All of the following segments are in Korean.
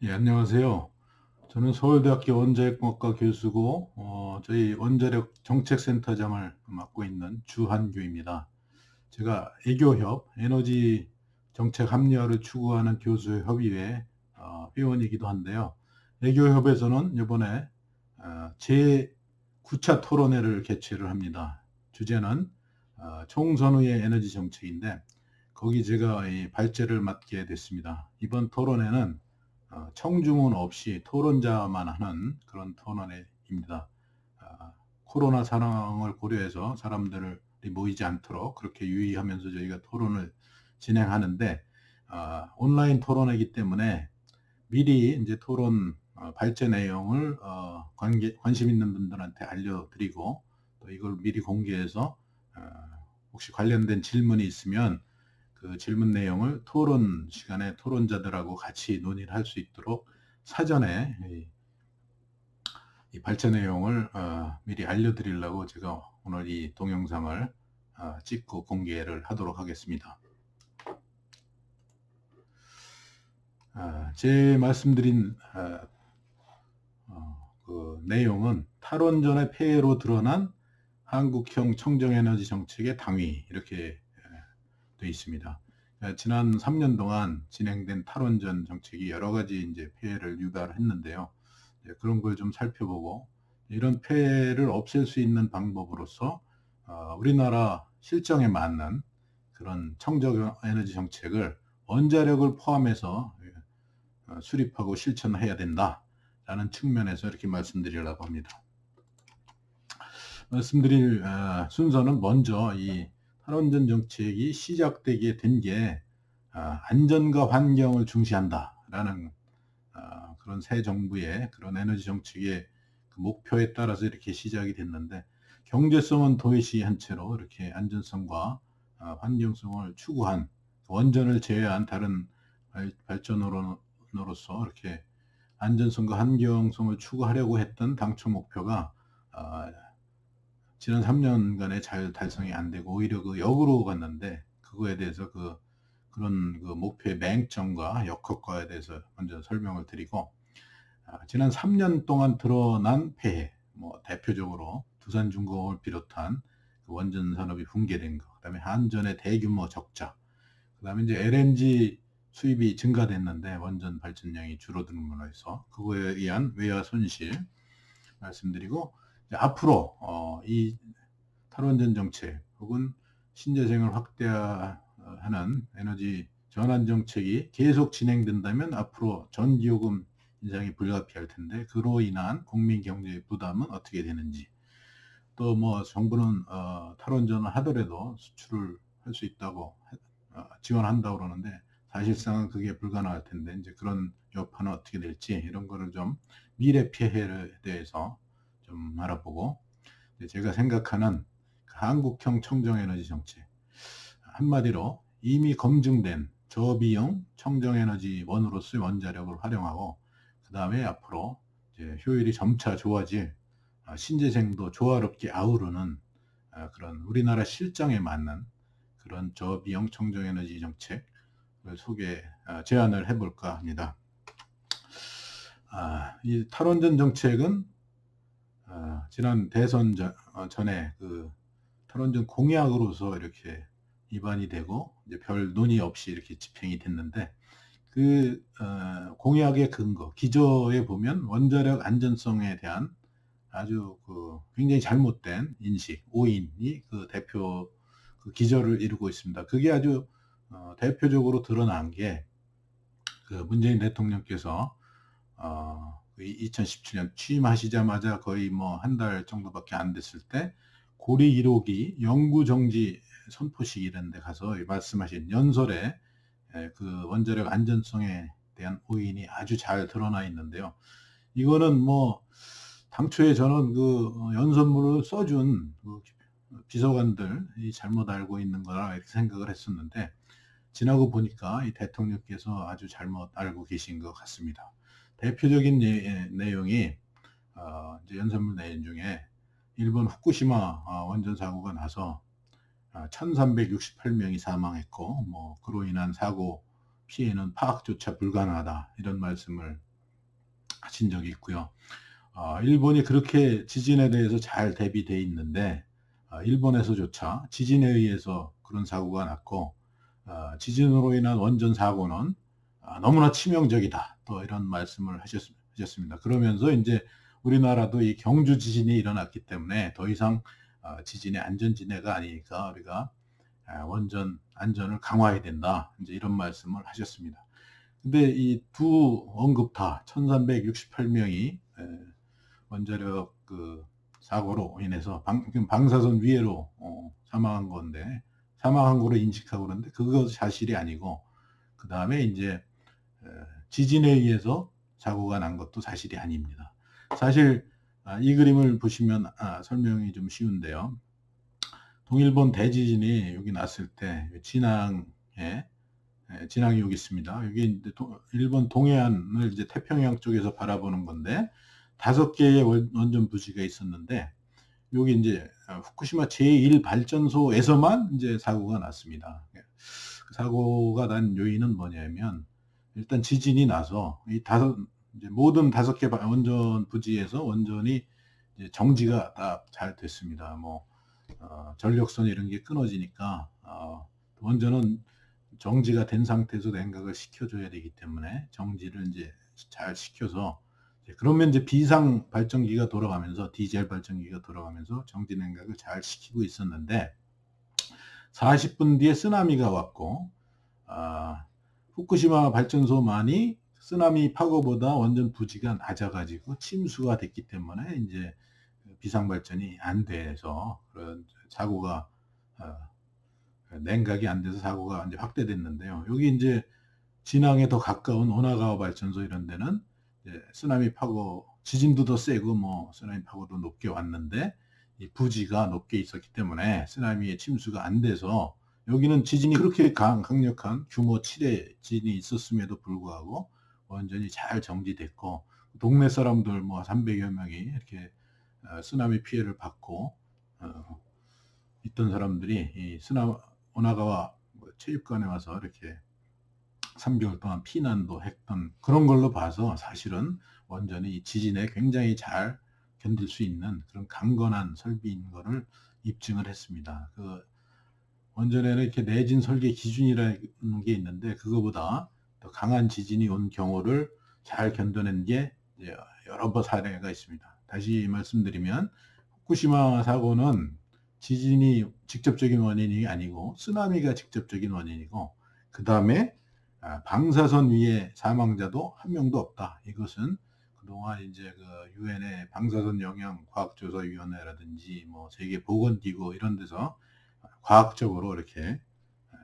예, 안녕하세요. 저는 서울대학교 원자력공학과 교수고 어, 저희 원자력 정책센터장을 맡고 있는 주한규입니다. 제가 애교협 에너지 정책 합리화를 추구하는 교수 협의회 어, 회원이기도 한데요. 애교협에서는 이번에 어, 제 9차 토론회를 개최를 합니다. 주제는 어, 총선 후의 에너지 정책인데 거기 제가 발제를 맡게 됐습니다. 이번 토론회는 어, 청중은 없이 토론자만 하는 그런 토론회입니다. 어, 코로나 상황을 고려해서 사람들이 모이지 않도록 그렇게 유의하면서 저희가 토론을 진행하는데 어, 온라인 토론회이기 때문에 미리 이제 토론 발제 내용을 관계, 관심 있는 분들한테 알려드리고 또 이걸 미리 공개해서 혹시 관련된 질문이 있으면 그 질문 내용을 토론 시간에 토론자들하고 같이 논의를 할 수 있도록 사전에 이, 이 발제 내용을 어, 미리 알려드리려고 제가 오늘 이 동영상을 어, 찍고 공개를 하도록 하겠습니다. 어, 제 말씀드린 어, 어, 그 내용은 탈원전의 폐해로 드러난 한국형 청정에너지 정책의 당위 이렇게 되어 있습니다. 예, 지난 3년 동안 진행된 탈원전 정책이 여러 가지 이제 폐해를 유발했는데요. 그런 걸 좀 살펴보고 이런 폐해를 없앨 수 있는 방법으로서 어, 우리나라 실정에 맞는 그런 청정 에너지 정책을 원자력을 포함해서 예, 어, 수립하고 실천해야 된다라는 측면에서 이렇게 말씀드리려고 합니다. 말씀드릴 어, 순서는 먼저 이 탈원전 정책이 시작되게 된게 아, 안전과 환경을 중시한다라는 아, 그런 새 정부의 그런 에너지 정책의 그 목표에 따라서 이렇게 시작이 됐는데 경제성은 도외시 한 채로 이렇게 안전성과 아, 환경성을 추구한 원전을 제외한 다른 발전으로서 이렇게 안전성과 환경성을 추구하려고 했던 당초 목표가 지난 3년간의 잘 달성이 안 되고 오히려 그 역으로 갔는데 그거에 대해서 그 그런 그 목표의 맹점과 역효과에 대해서 먼저 설명을 드리고 아, 지난 3년 동안 드러난 폐해 뭐 대표적으로 두산중공업을 비롯한 그 원전 산업이 붕괴된 거 그다음에 한전의 대규모 적자 그다음에 이제 LNG 수입이 증가됐는데 원전 발전량이 줄어드는 걸로 해서 그거에 의한 외화 손실 말씀드리고 앞으로 어, 이 탈원전 정책 혹은 신재생을 확대하는 에너지 전환 정책이 계속 진행된다면 앞으로 전기요금 인상이 불가피할 텐데 그로 인한 국민 경제 부담은 어떻게 되는지 또 뭐 정부는 어, 탈원전을 하더라도 수출을 할 수 있다고 어, 지원한다고 그러는데 사실상은 그게 불가능할 텐데 이제 그런 여파는 어떻게 될지 이런 거를 좀 미래 피해에 대해서 좀 알아보고 제가 생각하는 그 한국형 청정에너지 정책 한마디로 이미 검증된 저비용 청정에너지 원으로서의 원자력을 활용하고 그 다음에 앞으로 효율이 점차 좋아질 아, 신재생도 조화롭게 아우르는 아, 그런 우리나라 실정에 맞는 그런 저비용 청정에너지 정책을 소개 아, 제안을 해볼까 합니다. 이 탈원전 정책은 어, 지난 대선 전, 어, 전에 그 탈원전 공약으로서 이렇게 입안이 되고 이제 별 논의 없이 이렇게 집행이 됐는데 그 어, 공약의 근거 기저에 보면 원자력 안전성에 대한 아주 그 굉장히 잘못된 인식 오인이 그 대표 그 기저를 이루고 있습니다. 그게 아주 어, 대표적으로 드러난 게 그 문재인 대통령께서 어, 2017년 취임하시자마자 거의 뭐 한 달 정도밖에 안 됐을 때 고리 1호기 영구 정지 선포식 이런 데 가서 말씀하신 연설에 그 원자력 안전성에 대한 오인이 아주 잘 드러나 있는데요. 이거는 뭐 당초에 저는 그 연설문을 써준 그 비서관들이 잘못 알고 있는 거라 이렇게 생각을 했었는데 지나고 보니까 이 대통령께서 아주 잘못 알고 계신 것 같습니다. 대표적인 예, 내용이 어, 이제 연설문 내용 중에 일본 후쿠시마 어, 원전 사고가 나서 어, 1368명이 사망했고 뭐 그로 인한 사고 피해는 파악조차 불가능하다 이런 말씀을 하신 적이 있고요. 어, 일본이 그렇게 지진에 대해서 잘 대비돼 있는데 어, 일본에서조차 지진에 의해서 그런 사고가 났고 어, 지진으로 인한 원전 사고는 아, 너무나 치명적이다. 또 이런 말씀을 하셨, 습니다 그러면서 이제 우리나라도 이 경주 지진이 일어났기 때문에 더 이상 어, 지진의 안전지대가 아니니까 우리가 아, 원전 안전을 강화해야 된다. 이제 이런 말씀을 하셨습니다. 근데 이두다 1368명이 원자력 그 사고로 인해서 방, 방사선 위해로 어, 사망한 건데 사망한 거로 인식하고 그러는데 그거 사실이 아니고 그 다음에 이제 지진에 의해서 사고가 난 것도 사실이 아닙니다. 사실 아, 이 그림을 보시면 아, 설명이 좀 쉬운데요. 동일본 대지진이 여기 났을 때 진앙에 진앙이 여기 있습니다. 여기 일본 동해안을 이제 태평양 쪽에서 바라보는 건데 다섯 개의 원전 부지가 있었는데 여기 이제 어, 후쿠시마 제1발전소에서만 이제 사고가 났습니다. 그 사고가 난 요인은 뭐냐면 일단 지진이 나서 이 다섯 이제 모든 다섯 개 원전 부지에서 원전이 정지가 다 잘 됐습니다. 뭐 어, 전력선 이런 게 끊어지니까 어, 원전은 정지가 된 상태에서 냉각을 시켜줘야 되기 때문에 정지를 이제 잘 시켜서 그러면 이제 비상 발전기가 돌아가면서 디젤 발전기가 돌아가면서 정지 냉각을 잘 시키고 있었는데 40분 뒤에 쓰나미가 왔고 아, 후쿠시마 발전소만이 쓰나미 파고보다 원전 부지가 낮아가지고 침수가 됐기 때문에 이제 비상 발전이 안 돼서 그런 사고가 어, 냉각이 안 돼서 사고가 이제 확대됐는데요. 여기 이제 진앙에 더 가까운 오나가와 발전소 이런 데는 쓰나미 파고 지진도 더 세고 뭐 쓰나미 파고도 높게 왔는데 이 부지가 높게 있었기 때문에 쓰나미의 침수가 안 돼서 여기는 지진이 그렇게 강, 강력한 규모 7의 지진이 있었음에도 불구하고 완전히 잘 정지됐고 동네 사람들 뭐 300여 명이 이렇게 어, 쓰나미 피해를 받고 어, 있던 사람들이 이 쓰나 오나가와 뭐 체육관에 와서 이렇게 3개월 동안 피난도 했던 그런 걸로 봐서 사실은 원전이 지진에 굉장히 잘 견딜 수 있는 그런 강건한 설비인 것을 입증을 했습니다. 그 원전에는 이렇게 내진 설계 기준이라는 게 있는데 그거보다 더 강한 지진이 온 경우를 잘 견뎌낸 게 여러 번 사례가 있습니다. 다시 말씀드리면 후쿠시마 사고는 지진이 직접적인 원인이 아니고 쓰나미가 직접적인 원인이고 그 다음에 아, 방사선 위에 사망자도 한 명도 없다. 이것은 그동안 이제 그 유엔의 방사선 영향 과학조사위원회라든지 뭐 세계 보건기구 이런 데서 과학적으로 이렇게 아,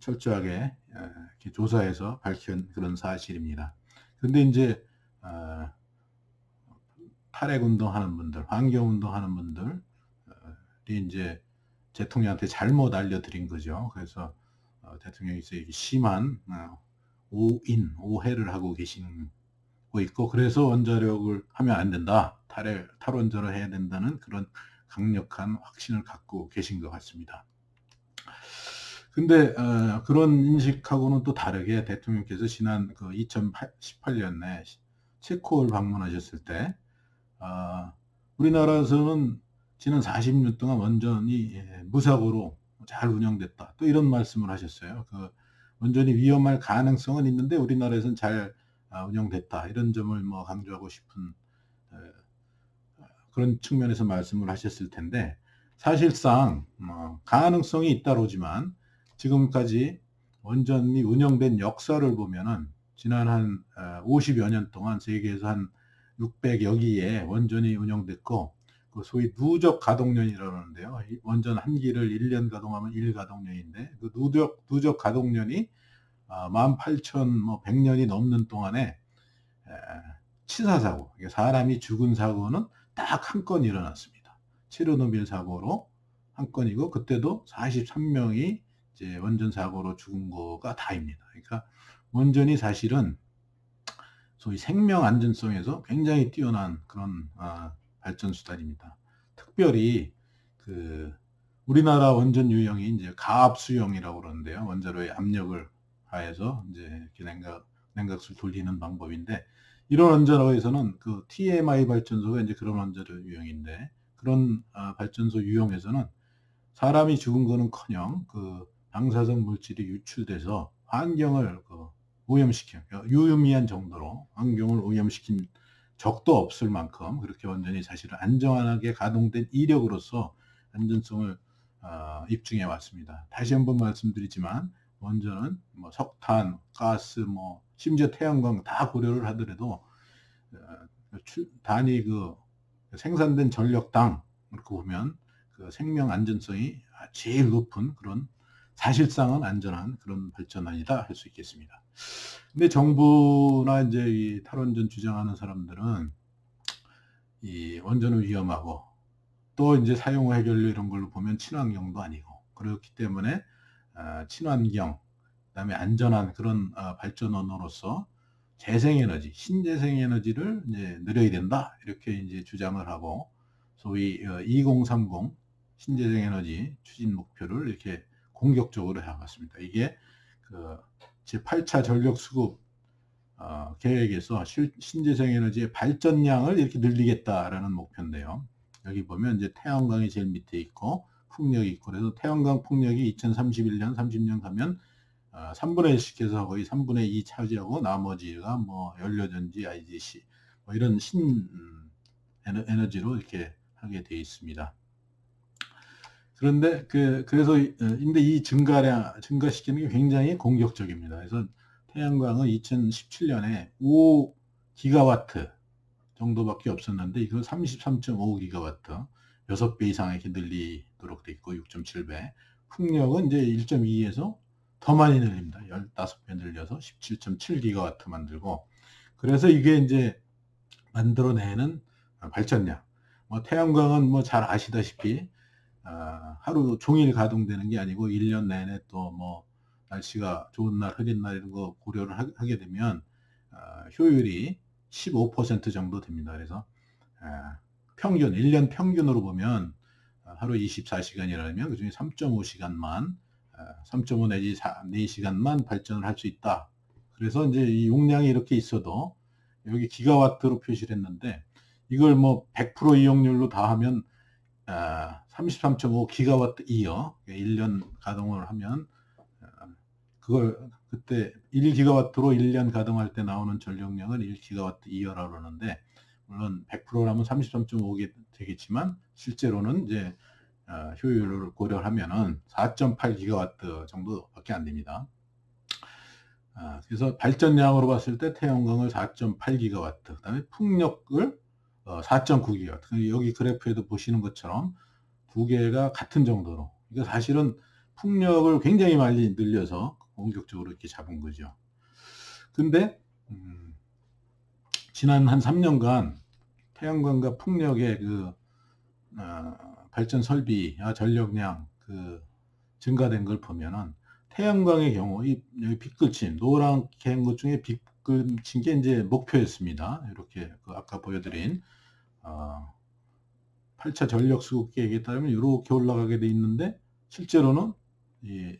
철저하게 아, 이렇게 조사해서 밝힌 그런 사실입니다. 근데 이제 탈핵 운동하는 분들, 환경 운동하는 분들이 이제 대통령한테 잘못 알려드린 거죠. 그래서 어, 대통령께서 심한 어, 오인, 오해를 하고 계시고 있고 그래서 원자력을 하면 안 된다. 탈 탈원전을 해야 된다는 그런 강력한 확신을 갖고 계신 것 같습니다. 근데 어, 그런 인식하고는 또 다르게 대통령께서 지난 그 2018년에 체코를 방문하셨을 때 어, 우리나라에서는 지난 40년 동안 원전이 예, 무사고로 잘 운영됐다. 또 이런 말씀을 하셨어요. 그 원전이 위험할 가능성은 있는데 우리나라에서는 잘 아, 운영됐다. 이런 점을 뭐 강조하고 싶은 그런 측면에서 말씀을 하셨을 텐데 사실상 뭐 가능성이 있다로지만 지금까지 원전이 운영된 역사를 보면은 지난 한 50여 년 동안 세계에서 한 600여 기의 원전이 운영됐고 그 소위 누적 가동년이라고 하는데요. 원전 한 기를 1년 가동하면 1가동년인데 그 누적 누적 가동년이 18,000, 뭐 100년이 넘는 동안에 치사 사고, 사람이 죽은 사고는 딱 한 건 일어났습니다. 체르노빌 사고로 한 건이고 그때도 43명이 이제 원전 사고로 죽은 거가 다입니다. 그러니까 원전이 사실은 소위 생명 안전성에서 굉장히 뛰어난 그런 아, 발전 수단입니다. 특별히 그 우리나라 원전 유형이 이제 가압 수용이라고 그러는데요. 원자로의 압력을 가해서 이제 냉각 냉각수를 돌리는 방법인데 이런 원자로에서는 그 TMI 발전소가 이제 그런 원자로 유형인데 그런 아, 발전소 유형에서는 사람이 죽은 거는커녕 그 방사성 물질이 유출돼서 환경을 그 오염시켜 유의미한 정도로 환경을 오염시킨 적도 없을 만큼 그렇게 완전히 사실은 안전하게 가동된 이력으로서 안전성을 어, 입증해 왔습니다. 다시 한번 말씀드리지만 원전은 뭐 석탄, 가스, 뭐 심지어 태양광 다 고려를 하더라도 어, 단위 그 생산된 전력당 이렇게 보면 그 생명 안전성이 제일 높은 그런 사실상은 안전한 그런 발전안이다 할 수 있겠습니다. 근데 정부나 이제 이 탈원전 주장하는 사람들은 이 원전은 위험하고 또 이제 사용 해결료 이런 걸로 보면 친환경도 아니고 그렇기 때문에 어, 친환경 그다음에 안전한 그런 어, 발전원으로서 재생에너지, 신재생에너지를 이제 늘려야 된다 이렇게 이제 주장을 하고 소위 2030 어, 신재생에너지 추진 목표를 이렇게 공격적으로 해왔습니다. 이게 그 제8차 전력 수급 어, 계획에서 신재생에너지의 발전량을 이렇게 늘리겠다라는 목표인데요. 여기 보면 이제 태양광이 제일 밑에 있고 풍력이 있고 그래서 태양광 풍력이 2031년 30년 가면 어, 3분의 1씩 해서 거의 3분의 2 차지하고 나머지가 뭐 연료전지, IGC 뭐 이런 신 음, 에너지로 이렇게 하게 되어 있습니다. 그런데 그 그래서 어, 근데 이 증가량 증가시키는 게 굉장히 공격적입니다. 그래서 태양광은 2017년에 5 기가와트 정도밖에 없었는데 이거 33.5 기가와트 6배 이상 이렇게 늘리도록 돼 있고 6.7배 풍력은 이제 1.2에서 더 많이 늘립니다. 15배 늘려서 17.7 기가와트 만들고 그래서 이게 이제 만들어내는 발전량 뭐 태양광은 뭐 잘 아시다시피 아, 하루 종일 가동되는 게 아니고 1년 내내 또 뭐 날씨가 좋은 날, 흐린 날 이런 거 고려를 하, 게 되면 아, 효율이 15% 정도 됩니다. 그래서 아, 평균, 1년 평균으로 보면 하루 24시간이라면 그 중에 3.5시간만, 3.5 내지 4, 4시간만 발전을 할 수 있다. 그래서 이제 이 용량이 이렇게 있어도 여기 기가와트로 표시를 했는데 이걸 뭐 100% 이용률로 다 하면 33.5 기가와트 이어 1년 가동을 하면 어, 그걸 그때 1기가와트로 1년 가동할 때 나오는 전력량은 1기가와트 이어라고 그러는데 물론 100%라면 33.5게 되겠지만 실제로는 이제 어, 효율을 고려하면은 4.8 기가와트 정도밖에 안 됩니다. 아, 그래서 발전량으로 봤을 때 태양광을 4.8 기가와트, 그다음에 풍력을 4.9기가와트. 어, 여기 그래프에도 보시는 것처럼 두 개가 같은 정도로. 이거 사실은 풍력을 굉장히 많이 늘려서 공격적으로 이렇게 잡은 거죠. 근데 음, 지난 한 3년간 태양광과 풍력의 그 어, 발전 설비, 아, 전력량 그 증가된 걸 보면은 태양광의 경우 이 빛글친 노랗게 한 것 중에 빛글친 게 이제 목표였습니다. 이렇게 그 아까 보여드린 어, 8차 전력 수급 계획에 따르면 이렇게 올라가게 돼 있는데 실제로는 이,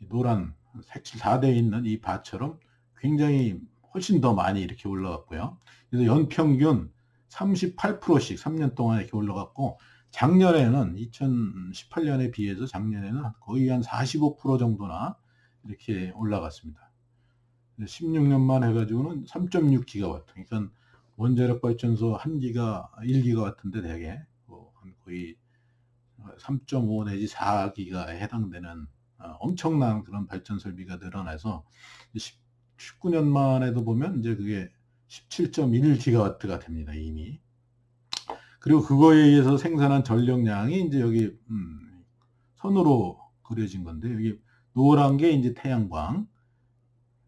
이 노란 색칠 4대에 있는 이 바처럼 굉장히 훨씬 더 많이 이렇게 올라갔고요. 그래서 연평균 38%씩 3년 동안 이렇게 올라갔고 작년에는 2018년에 비해서 작년에는 거의 한 45% 정도나 이렇게 올라갔습니다. 16년만 해가지고는 3.6기가와트. 그러니까 원자력 발전소 한 기가 1기가 같은데 대개 뭐 거의 3.5 내지 4기가에 해당되는 어, 엄청난 그런 발전 설비가 늘어나서 19년 만에도 보면 이제 그게 17.1기가와트가 됩니다 이미 그리고 그거에 의해서 생산한 전력량이 이제 여기 음, 선으로 그려진 건데 여기 노란 게 이제 태양광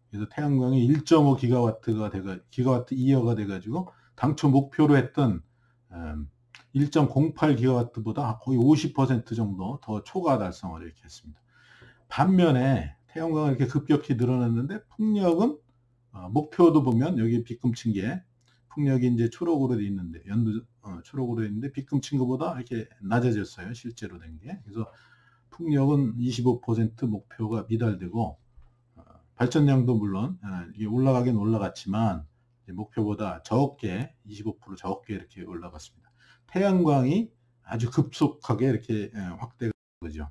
그래서 태양광이 1.5 기가와트가 돼가 기가와트 이어가 돼가지고 당초 목표로 했던 음, 1.08 기가와트보다 거의 50% 정도 더 초과 달성을 이렇게 했습니다. 반면에 태양광은 이렇게 급격히 늘어났는데 풍력은 어, 목표도 보면 여기 빗금친 게 풍력이 이제 초록으로 돼 있는데 연두 어, 초록으로 돼 있는데 빗금친 것보다 이렇게 낮아졌어요 실제로 된 게. 그래서 풍력은 25% 목표가 미달되고 발전량도 물론 어, 이게 올라가긴 올라갔지만 목표보다 적게 25% 적게 이렇게 올라갔습니다. 태양광이 아주 급속하게 이렇게 예, 확대가 거죠.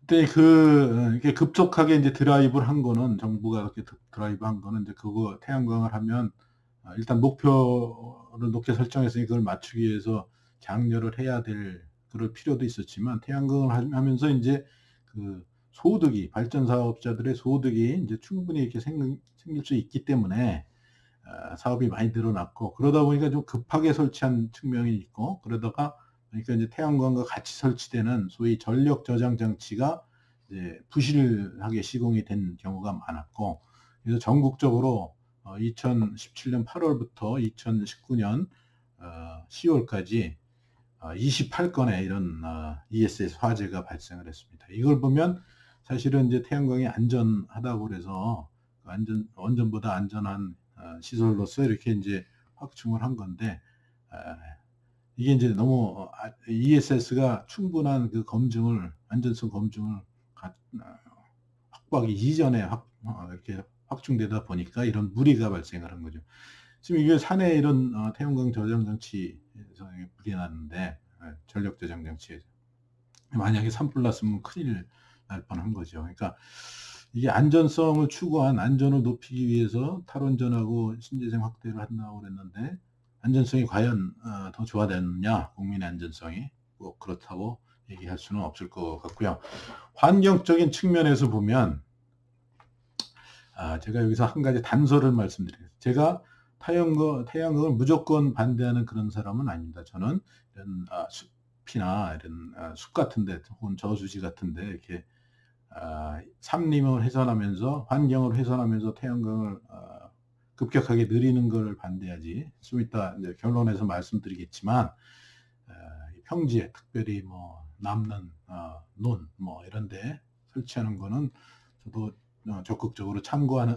그때 그 이렇게 급속하게 이제 드라이브를 한 거는 정부가 이렇게 드라이브 한 거는 이제 그거 태양광을 하면 아, 일단 목표를 높게 설정했으니 그걸 맞추기 위해서 장려를 해야 될 그럴 필요도 있었지만 태양광을 하면서 이제 그 소득이 발전 사업자들의 소득이 이제 충분히 이렇게 생길, 생길 수 있기 때문에 어, 사업이 많이 늘어났고 그러다 보니까 좀 급하게 설치한 측면이 있고 그러다가 그러니까 이제 태양광과 같이 설치되는 소위 전력 저장 장치가 이제 부실하게 시공이 된 경우가 많았고 그래서 전국적으로 2017년 8월부터 2019년 10월까지 28건의 이런 ESS 화재가 발생을 했습니다. 이걸 보면 사실은 이제 태양광이 안전하다고 그래서 그 안전 원전보다 안전한 어, 시설로서 이렇게 이제 확충을 한 건데 이게 이제 너무 아, ESS가 충분한 그 검증을 안전성 검증을 어, 확보하기 이전에 확, 어, 이렇게 확충되다 보니까 이런 무리가 발생을 한 거죠. 지금 이게 산에 이런 태양광 저장 장치에서 불이 났는데 전력 저장 장치에서 만약에 산불 났으면 큰일 날 뻔한 거죠. 그러니까 이게 안전성을 추구한 안전을 높이기 위해서 탈원전하고 신재생 확대를 한다고 그랬는데 안전성이 과연 어, 더 좋아졌느냐 국민의 안전성이 뭐 그렇다고 얘기할 수는 없을 것 같고요. 환경적인 측면에서 보면 아, 제가 여기서 한 가지 단서를 말씀드리겠습니다. 제가 태양광, 태양광을 무조건 반대하는 그런 사람은 아닙니다. 저는 이런 아, 숲이나 이런 아, 숲 같은데 혹은 저수지 같은데 이렇게 아, 삼림을 훼손하면서 환경을 훼손하면서 태양광을 어, 급격하게 느리는 것을 반대하지. 좀 이따 이제 결론에서 말씀드리겠지만 어, 평지에 특별히 뭐 남는 어, 논뭐 이런데 설치하는 거는 저도 적극적으로 참고하는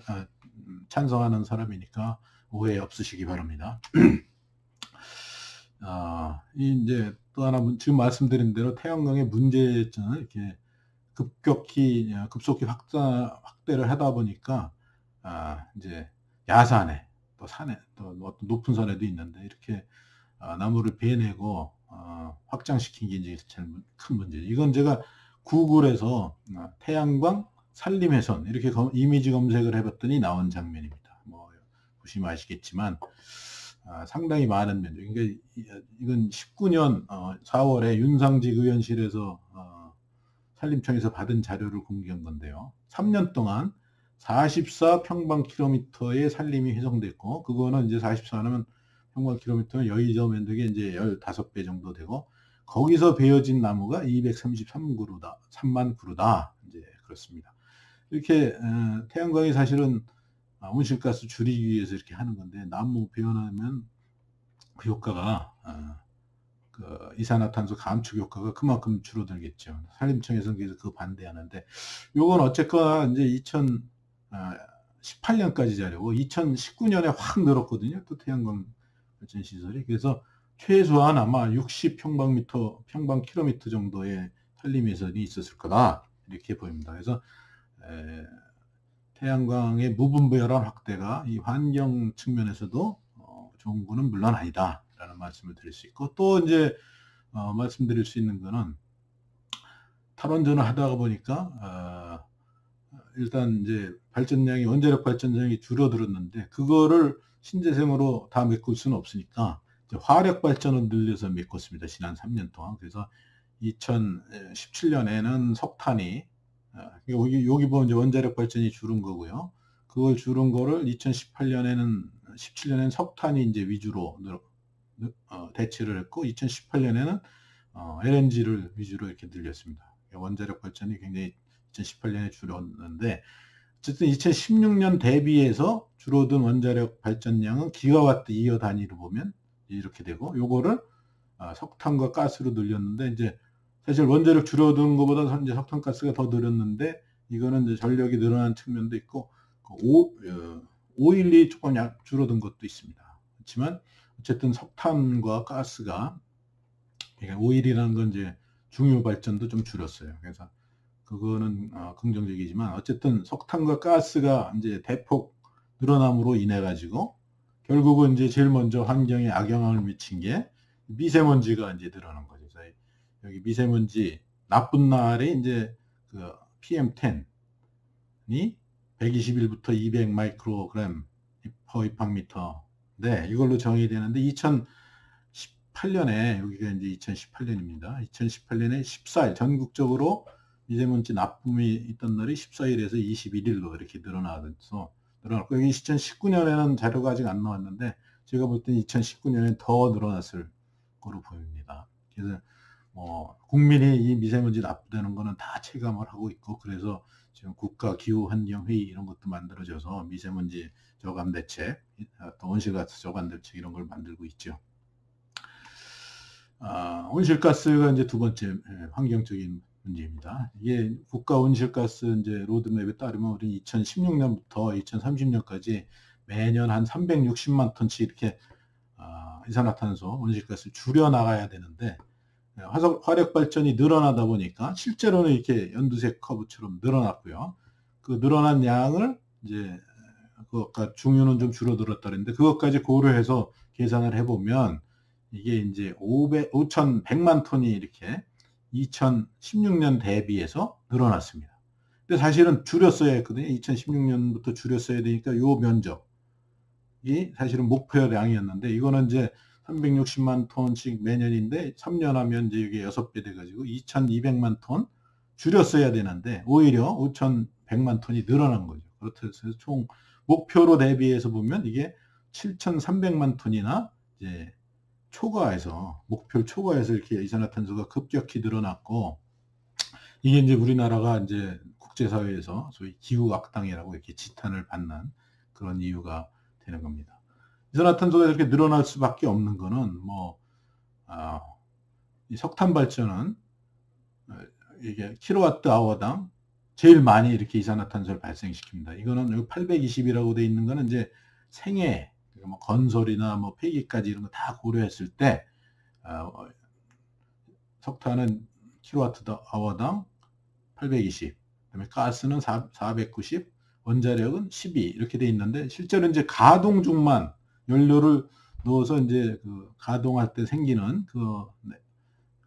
찬성하는 사람이니까 오해 없으시기 바랍니다. 아, 이제 또 하나 지금 말씀드린 대로 태양광의 문제점은 이렇게 급격히 어, 급속히 확자, 확대를 하다 보니까 아, 이제 야산에 또 산에 또 어떤 높은 산에도 있는데 이렇게 아, 나무를 베내고 어, 확장시킨 게 이제 제일 큰 문제죠. 이건 제가 구글에서 어, 태양광 산림훼손 이렇게 검, 이미지 검색을 해봤더니 나온 장면입니다. 뭐 보시면 아시겠지만 아, 상당히 많은 면적. 그러니까 이건 19년 어, 4월에 윤상직 의원실에서 어, 산림청에서 받은 자료를 공개한 건데요. 3년 동안 44평방킬로미터의 산림이 훼손됐고 그거는 이제 44면 평방킬로미터는 여의도 면적이 이제 15배 정도 되고 거기서 베어진 나무가 233그루다. 3만 그루다. 이제 그렇습니다. 이렇게 어, 태양광이 사실은 온실가스 줄이기 위해서 이렇게 하는 건데 나무 베어나면 그 효과가 어, 그 이산화탄소 감축 효과가 그만큼 줄어들겠죠. 산림청에서는 그래서 그 반대하는데 요건 어쨌거나 이제 2018년까지 자료고 2019년에 확 늘었거든요. 또 태양광 발전 시설이 그래서 최소한 아마 60 평방미터 평방킬로미터 정도의 산림예선이 있었을 거다 이렇게 보입니다. 그래서 에, 태양광의 무분별한 확대가 이 환경 측면에서도 어, 좋은 거는 물론 아니다. 라는 말씀을 드릴 수 있고 또 이제 어, 말씀드릴 수 있는 거는 탈원전을 하다가 보니까 어, 일단 이제 발전량이 원자력 발전량이 줄어들었는데 그거를 신재생으로 다 메꿀 수는 없으니까 화력 발전을 늘려서 메꿨습니다. 지난 3년 동안. 그래서 2017년에는 석탄이 어, 여기 여기 보면 이제 원자력 발전이 줄은 거고요. 그걸 줄은 거를 2018년에는 17년에는 석탄이 이제 위주로 늘, 어, 대치를 했고 2018년에는 어, LNG를 위주로 이렇게 늘렸습니다. 원자력 발전이 굉장히 2018년에 줄었는데 어쨌든 2016년 대비해서 줄어든 원자력 발전량은 기가와트 이어 단위로 보면 이렇게 되고 요거를 어, 석탄과 가스로 늘렸는데 이제 사실 원자력 줄어든 것보다 이제 석탄가스가 더 늘었는데 이거는 이제 전력이 늘어난 측면도 있고 그 오, 어, 오일이 조금 줄어든 것도 있습니다. 그렇지만 어쨌든 석탄과 가스가 그러니까 오일이라는 건 이제 중요 발전도 좀 줄었어요. 그래서 그 그거는 어, 긍정적이지만 어쨌든 석탄과 가스가 이제 대폭 늘어남으로 인해 가지고 결국은 이제 제일 먼저 환경에 악영향을 미친 게 미세먼지가 이제 늘어난 거죠. 여기 미세먼지 나쁜 날에 이제 그 PM10이 121부터 200 마이크로그램 퍼 입항미터. 네, 이걸로 정의되는데 2018년에 여기가 이제 2018년입니다. 2018년에 14일 전국적으로 미세먼지 나쁨이 있던 날이 14일에서 21일로 이렇게 늘어나서 늘어났고 여기 2019년에는 자료가 아직 안 나왔는데 제가 볼 때는 2019년에 더 늘어났을 거로 보입니다. 그래서 뭐 국민이 이 미세먼지 나쁘다는 거는 다 체감을 하고 있고 그래서 지금 국가 기후 환경 회의 이런 것도 만들어져서 미세먼지 저감 대책, 또 온실가스 저감 대책 이런 걸 만들고 있죠. 아, 온실가스가 이제 두 번째 예, 환경적인 문제입니다. 이게 국가 온실가스 이제 로드맵에 따르면 우리 2016년부터 2030년까지 매년 한 360만 톤씩 이렇게 아, 이산화탄소 온실가스를 줄여 나가야 되는데 예, 화석, 화력 발전이 늘어나다 보니까 실제로는 이렇게 연두색 커브처럼 늘어났고요. 그 늘어난 양을 이제 그 아까 중유는 좀 줄어들었다 그랬는데 그것까지 고려해서 계산을 해보면 이게 이제 500, 5,100만 톤이 이렇게 2016년 대비해서 늘어났습니다. 근데 사실은 줄였어야 했거든요. 2016년부터 줄였어야 되니까 요 면적이 사실은 목표량이었는데 이거는 이제 360만 톤씩 매년인데 3년 하면 이제 이게 6배 돼가지고 2,200만 톤 줄였어야 되는데 오히려 5,100만 톤이 늘어난 거죠. 그렇다고 총 목표로 대비해서 보면 이게 7,300만 톤이나 이제 초과해서 목표 초과해서 이렇게 이산화탄소가 급격히 늘어났고 이게 이제 우리나라가 이제 국제사회에서 소위 기후 악당이라고 이렇게 지탄을 받는 그런 이유가 되는 겁니다. 이산화탄소가 이렇게 늘어날 수밖에 없는 거는 뭐, 아, 이 석탄 발전은 어, 이게 킬로와트 아워당 제일 많이 이렇게 이산화탄소를 발생시킵니다. 이거는 여기 820이라고 돼 있는 거는 이제 생애, 그러니까 뭐 건설이나 뭐 폐기까지 이런 거 다 고려했을 때, 어, 석탄은 킬로와트 아워당 820, 그다음에 가스는 4, 490, 원자력은 12 이렇게 돼 있는데 실제로 이제 가동 중만 연료를 넣어서 이제 그 가동할 때 생기는 그 네.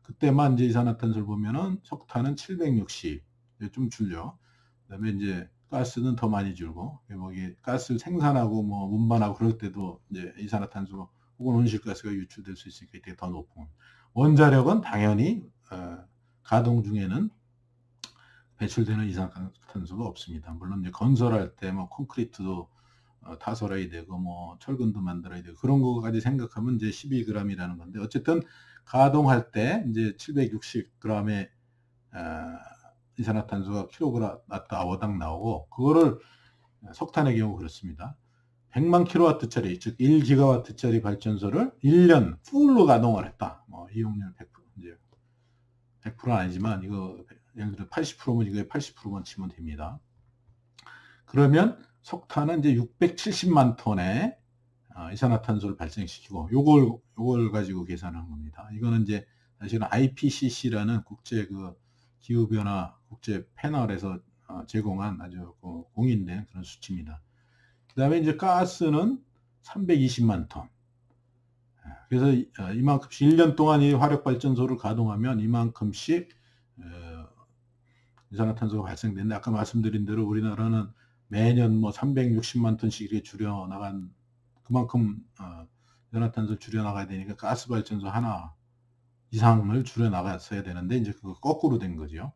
그때만 이제 이산화탄소를 보면은 석탄은 760, 좀 줄죠. 그다음에 이제 가스는 더 많이 줄고 뭐 이게 가스를 생산하고 뭐 운반하고 그럴 때도 이제 이산화탄소 혹은 온실가스가 유출될 수 있으니까 이게 더 높은 원자력은 당연히 어, 가동 중에는 배출되는 이산화탄소가 없습니다. 물론 이제 건설할 때 뭐 콘크리트도 어, 타설해야 되고 뭐 철근도 만들어야 되고 그런 거까지 생각하면 이제 12g이라는 건데 어쨌든 가동할 때 이제 760g의 어, 이산화탄소가 킬로그램 아워당 나오고 그거를 석탄의 경우 그렇습니다. 100만 킬로와트짜리 즉 1기가와트짜리 발전소를 1년 풀로 가동을 했다. 뭐 이용률 100% 이제 100%는 아니지만 이거 예를 들어 80%면 이거에 80%만 치면 됩니다. 그러면 석탄은 이제 670만 톤의 어, 이산화탄소를 발생시키고 요걸 요걸 가지고 계산한 겁니다. 이거는 이제 사실은 IPCC라는 국제 그 기후 변화 국제 패널에서 어, 제공한 아주 그 공인된 그런 수치입니다. 그다음에 이제 가스는 320만 톤. 예, 그래서 어, 이만큼씩 1년 동안 이 화력 발전소를 가동하면 이만큼씩 이산화탄소가 발생되는데 아까 말씀드린 대로 우리나라는 매년 뭐 360만 톤씩 이렇게 줄여 나간 그만큼 어, 연화탄소 줄여 나가야 되니까 가스 발전소 하나 이상을 줄여 나갔어야 되는데 이제 그거 거꾸로 된 거죠.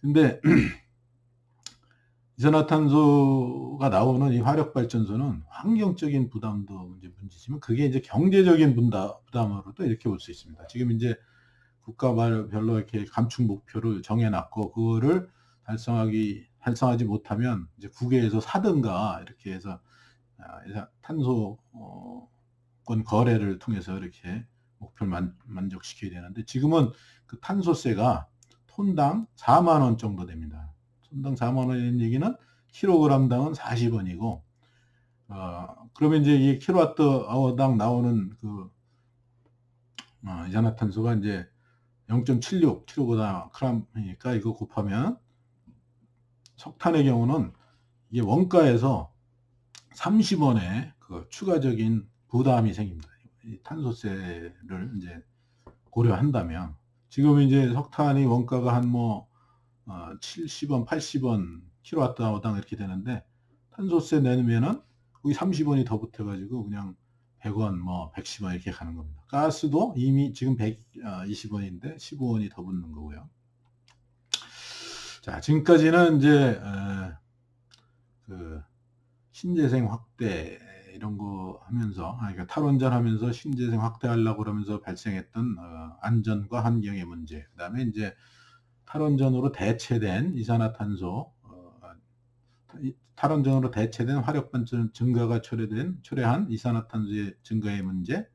근데 이산화탄소가 나오는 이 화력 발전소는 환경적인 부담도 이제 문제지만 그게 이제 경제적인 부담으로도 이렇게 볼 수 있습니다. 지금 이제 국가별로 이렇게 감축 목표를 정해놨고 그거를 달성하기 달성하지 못하면 이제 국외에서 사든가 이렇게 해서 아, 탄소권 거래를 통해서 이렇게 목표를 만, 만족시켜야 되는데 지금은 그 탄소세가 톤당 4만 원 정도 됩니다. 톤당 4만 원이라는 얘기는 킬로그램당은 40원이고 어, 그러면 이제 이 킬로와트 아워당 나오는 그 어, 이산화탄소가 이제 0.76kg이니까 이거 곱하면 석탄의 경우는 이게 원가에서 30원의 그 추가적인 부담이 생깁니다. 탄소세를 이제 고려한다면 지금 이제 석탄이 원가가 한뭐 70원, 80원 킬로와트아워당 이렇게 되는데 탄소세 내면은 거기 30원이 더 붙어가지고 그냥 100원, 뭐 110원 이렇게 가는 겁니다. 가스도 이미 지금 120원인데 15원이 더 붙는 거고요. 자, 지금까지는 이제 그 신재생 확대 이런 거 하면서 아, 그러니까 탈원전 하면서 신재생 확대하려고 그러면서 발생했던 어, 안전과 환경의 문제 그 다음에 이제 탈원전으로 대체된 이산화탄소 어, 탈원전으로 대체된 화력발전 증가가 초래된 초래한 이산화탄소의 증가의 문제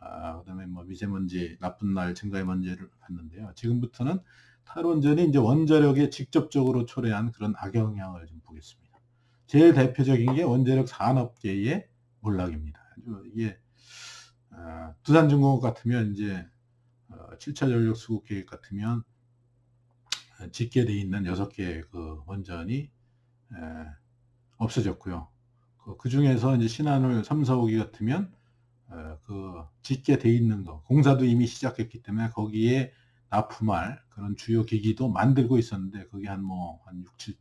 아, 그 다음에 뭐 미세먼지 나쁜 날 증가의 문제를 봤는데요. 지금부터는 탈원전이 이제 원자력에 직접적으로 초래한 그런 악영향을 좀 보겠습니다. 제일 대표적인 게 원자력 산업계의 몰락입니다. 이게 어, 두산중공업 같으면 이제 어, 7차 전력 수급 계획 같으면 어, 짓게 돼 있는 6개의 그 원전이 에, 없어졌고요. 그, 그 중에서 이제 신한울 3, 4, 5기 같으면 어, 그 짓게 돼 있는 거 공사도 이미 시작했기 때문에 거기에 납품할 그런 주요 기기도 만들고 있었는데 그게 한 뭐한 뭐, 6, 7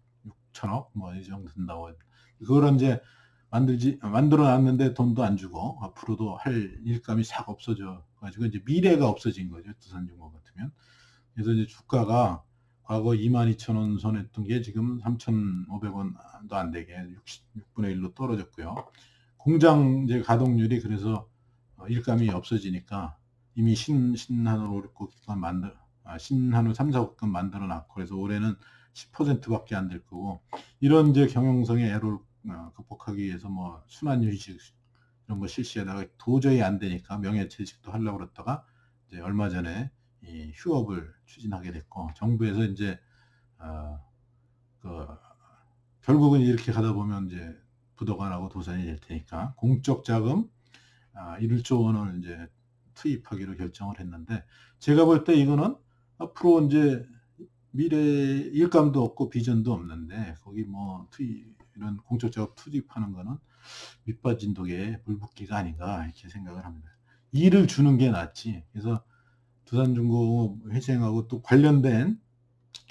6천억 뭐 이 정도 된다고 그걸 이제 만들지 만들어 놨는데 돈도 안 주고 앞으로도 할 일감이 싹 없어져 가지고 이제 미래가 없어진 거죠 두산중공 같으면 그래서 이제 주가가 과거 22,000원 선했던 게 지금 3,500원도 안 되게 66분의 1로 떨어졌고요. 공장 이제 가동률이 그래서 어, 일감이 없어지니까 이미 신, 신한으로 5급만 만들, 아, 신한우 3, 4급만 만들어 놨고 그래서 올해는 10%밖에 안 될 거고 이런 이제 경영성의 애로를 어, 극복하기 위해서 뭐 순환휴식 이런 거 실시하다가 도저히 안 되니까 명예퇴직도 하려고 그랬다가 이제 얼마 전에 이 휴업을 추진하게 됐고 정부에서 이제 어, 그 결국은 이렇게 가다 보면 이제 부도가 나고 도산이 될 테니까 공적 자금 아, 1조 원을 이제 투입하기로 결정을 했는데 제가 볼 때 이거는 앞으로 이제 미래 일감도 없고 비전도 없는데 거기 뭐 투입 이런 공적 작업 투입하는 거는 밑빠진 독에 물붓기가 아닌가 이렇게 생각을 합니다. 일을 주는 게 낫지. 그래서 두산중공업 회생하고 또 관련된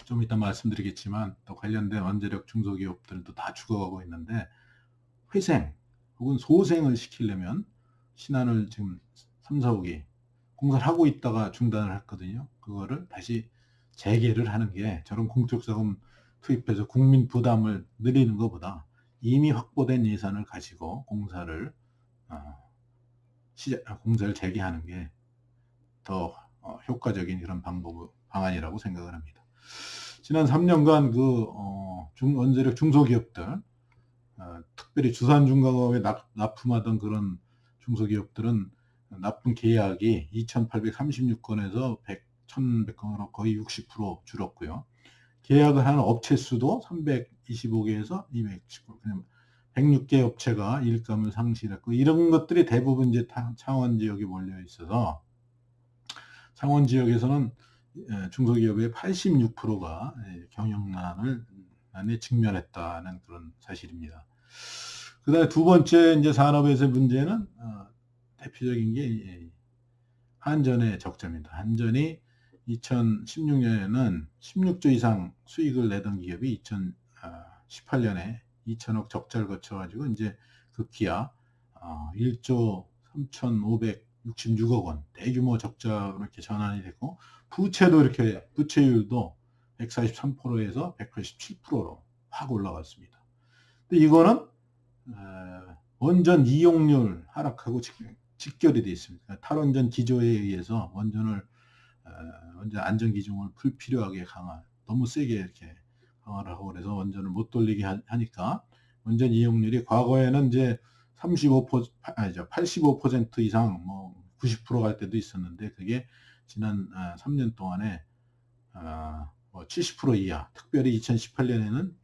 좀 이따 말씀드리겠지만 또 관련된 원자력 중소기업들도 다 죽어가고 있는데 회생 혹은 소생을 시키려면 신한을 지금 3, 4, 5기 공사를 하고 있다가 중단을 했거든요. 그거를 다시 재개를 하는 게 저런 공적 자금 투입해서 국민 부담을 늘리는 것보다 이미 확보된 예산을 가지고 공사를 어, 시작, 아, 공사를 재개하는 게더 어, 효과적인 그런 방법 방안이라고 생각을 합니다. 지난 3년간 그 어, 중 원자력 중소기업들 어, 특별히 주산중공업에 납품하던 그런 중소기업들은 납품 계약이 2,836건에서 100, 1,100건으로 거의 60% 줄었고요. 계약을 하는 업체 수도 325개에서 219, 그냥 106개 업체가 일감을 상실했고 이런 것들이 대부분 이제 창원 지역에 몰려 있어서 창원 지역에서는 중소기업의 86%가 경영난을 난에 직면했다는 그런 사실입니다. 그 다음에 두 번째 이제 산업에서의 문제는 어, 대표적인 게 한전의 적자입니다. 한전이 2016년에는 16조 이상 수익을 내던 기업이 2018년에 2천억 적자를 거쳐가지고 이제 급기야 1조 3,566억 원 대규모 적자로 이렇게 전환이 됐고 부채도 이렇게 부채율도 143%에서 187%로 확 올라갔습니다. 근데 이거는 원전 이용률 하락하고 직결이 되어 있습니다. 탈원전 기조에 의해서 원전을 원전 안전 기준을 불필요하게 강화, 너무 세게 이렇게 강화를 하고 그래서 원전을 못 돌리게 하니까 원전 이용률이 과거에는 이제 35% 아니죠 85% 이상 뭐 90%갈 때도 있었는데 그게 지난 3년 아, 동안에 70% 아, 뭐 이하, 특별히 2018년에는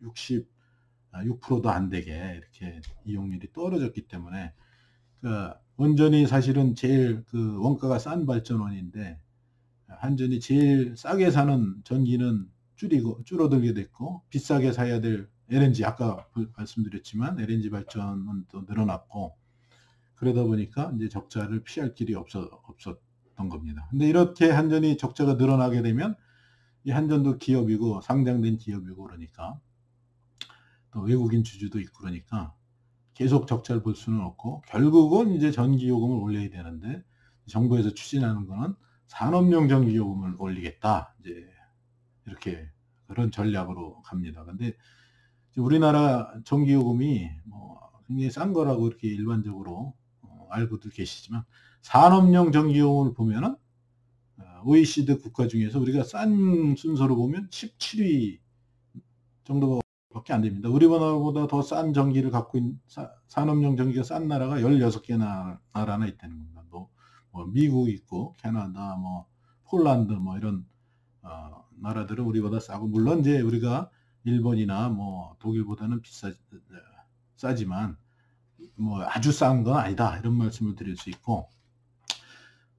66%도 안 되게 이렇게 이용률이 떨어졌기 때문에 그 원전이 사실은 제일 그 원가가 싼 발전원인데 어, 한전이 제일 싸게 사는 전기는 줄이고 줄어들게 됐고 비싸게 사야 될 LNG 아까 말씀드렸지만 LNG 발전은 또 늘어났고 그러다 보니까 이제 적자를 피할 길이 없어, 없었던 겁니다. 근데 이렇게 한전이 적자가 늘어나게 되면 이 한전도 기업이고 상장된 기업이고 그러니까 또 외국인 주주도 있고 그러니까 계속 적자를 볼 수는 없고 결국은 이제 전기 요금을 올려야 되는데 정부에서 추진하는 거는 산업용 전기요금을 올리겠다 이제 이렇게 그런 전략으로 갑니다. 근데 우리나라 전기요금이 뭐 굉장히 싼 거라고 이렇게 일반적으로 어, 알고들 계시지만 산업용 전기요금을 보면은 OECD 어, 국가 중에서 우리가 싼 순서로 보면 17위 정도밖에 안 됩니다. 우리나라보다 더 싼 전기를 갖고 있는 산업용 전기가 싼 나라가 16개 나라나 있다는 겁니다. 뭐, 뭐 미국 있고 캐나다 뭐 폴란드 뭐 이런 어, 나라들은 우리보다 싸고 물론 이제 우리가 일본이나 뭐 독일보다는 비싸 싸지만 뭐 아주 싼 건 아니다 이런 말씀을 드릴 수 있고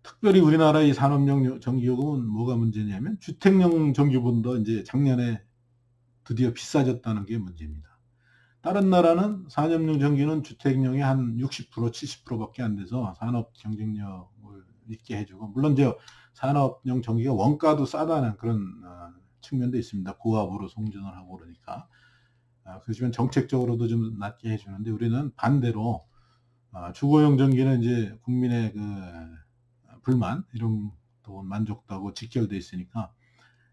특별히 우리나라의 산업용 전기요금은 뭐가 문제냐면 주택용 전기요금도 이제 작년에 드디어 비싸졌다는 게 문제입니다. 다른 나라는 산업용 전기는 주택용의 한 60% 70%밖에 안 돼서 산업 경쟁력을 있게 해주고 물론 이제 산업용 전기가 원가도 싸다는 그런 어, 측면도 있습니다. 고압으로 송전을 하고 그러니까 어, 그렇지만 정책적으로도 좀 낮게 해주는데 우리는 반대로 어, 주거용 전기는 이제 국민의 그 불만 이런 또 만족도하고 직결돼 있으니까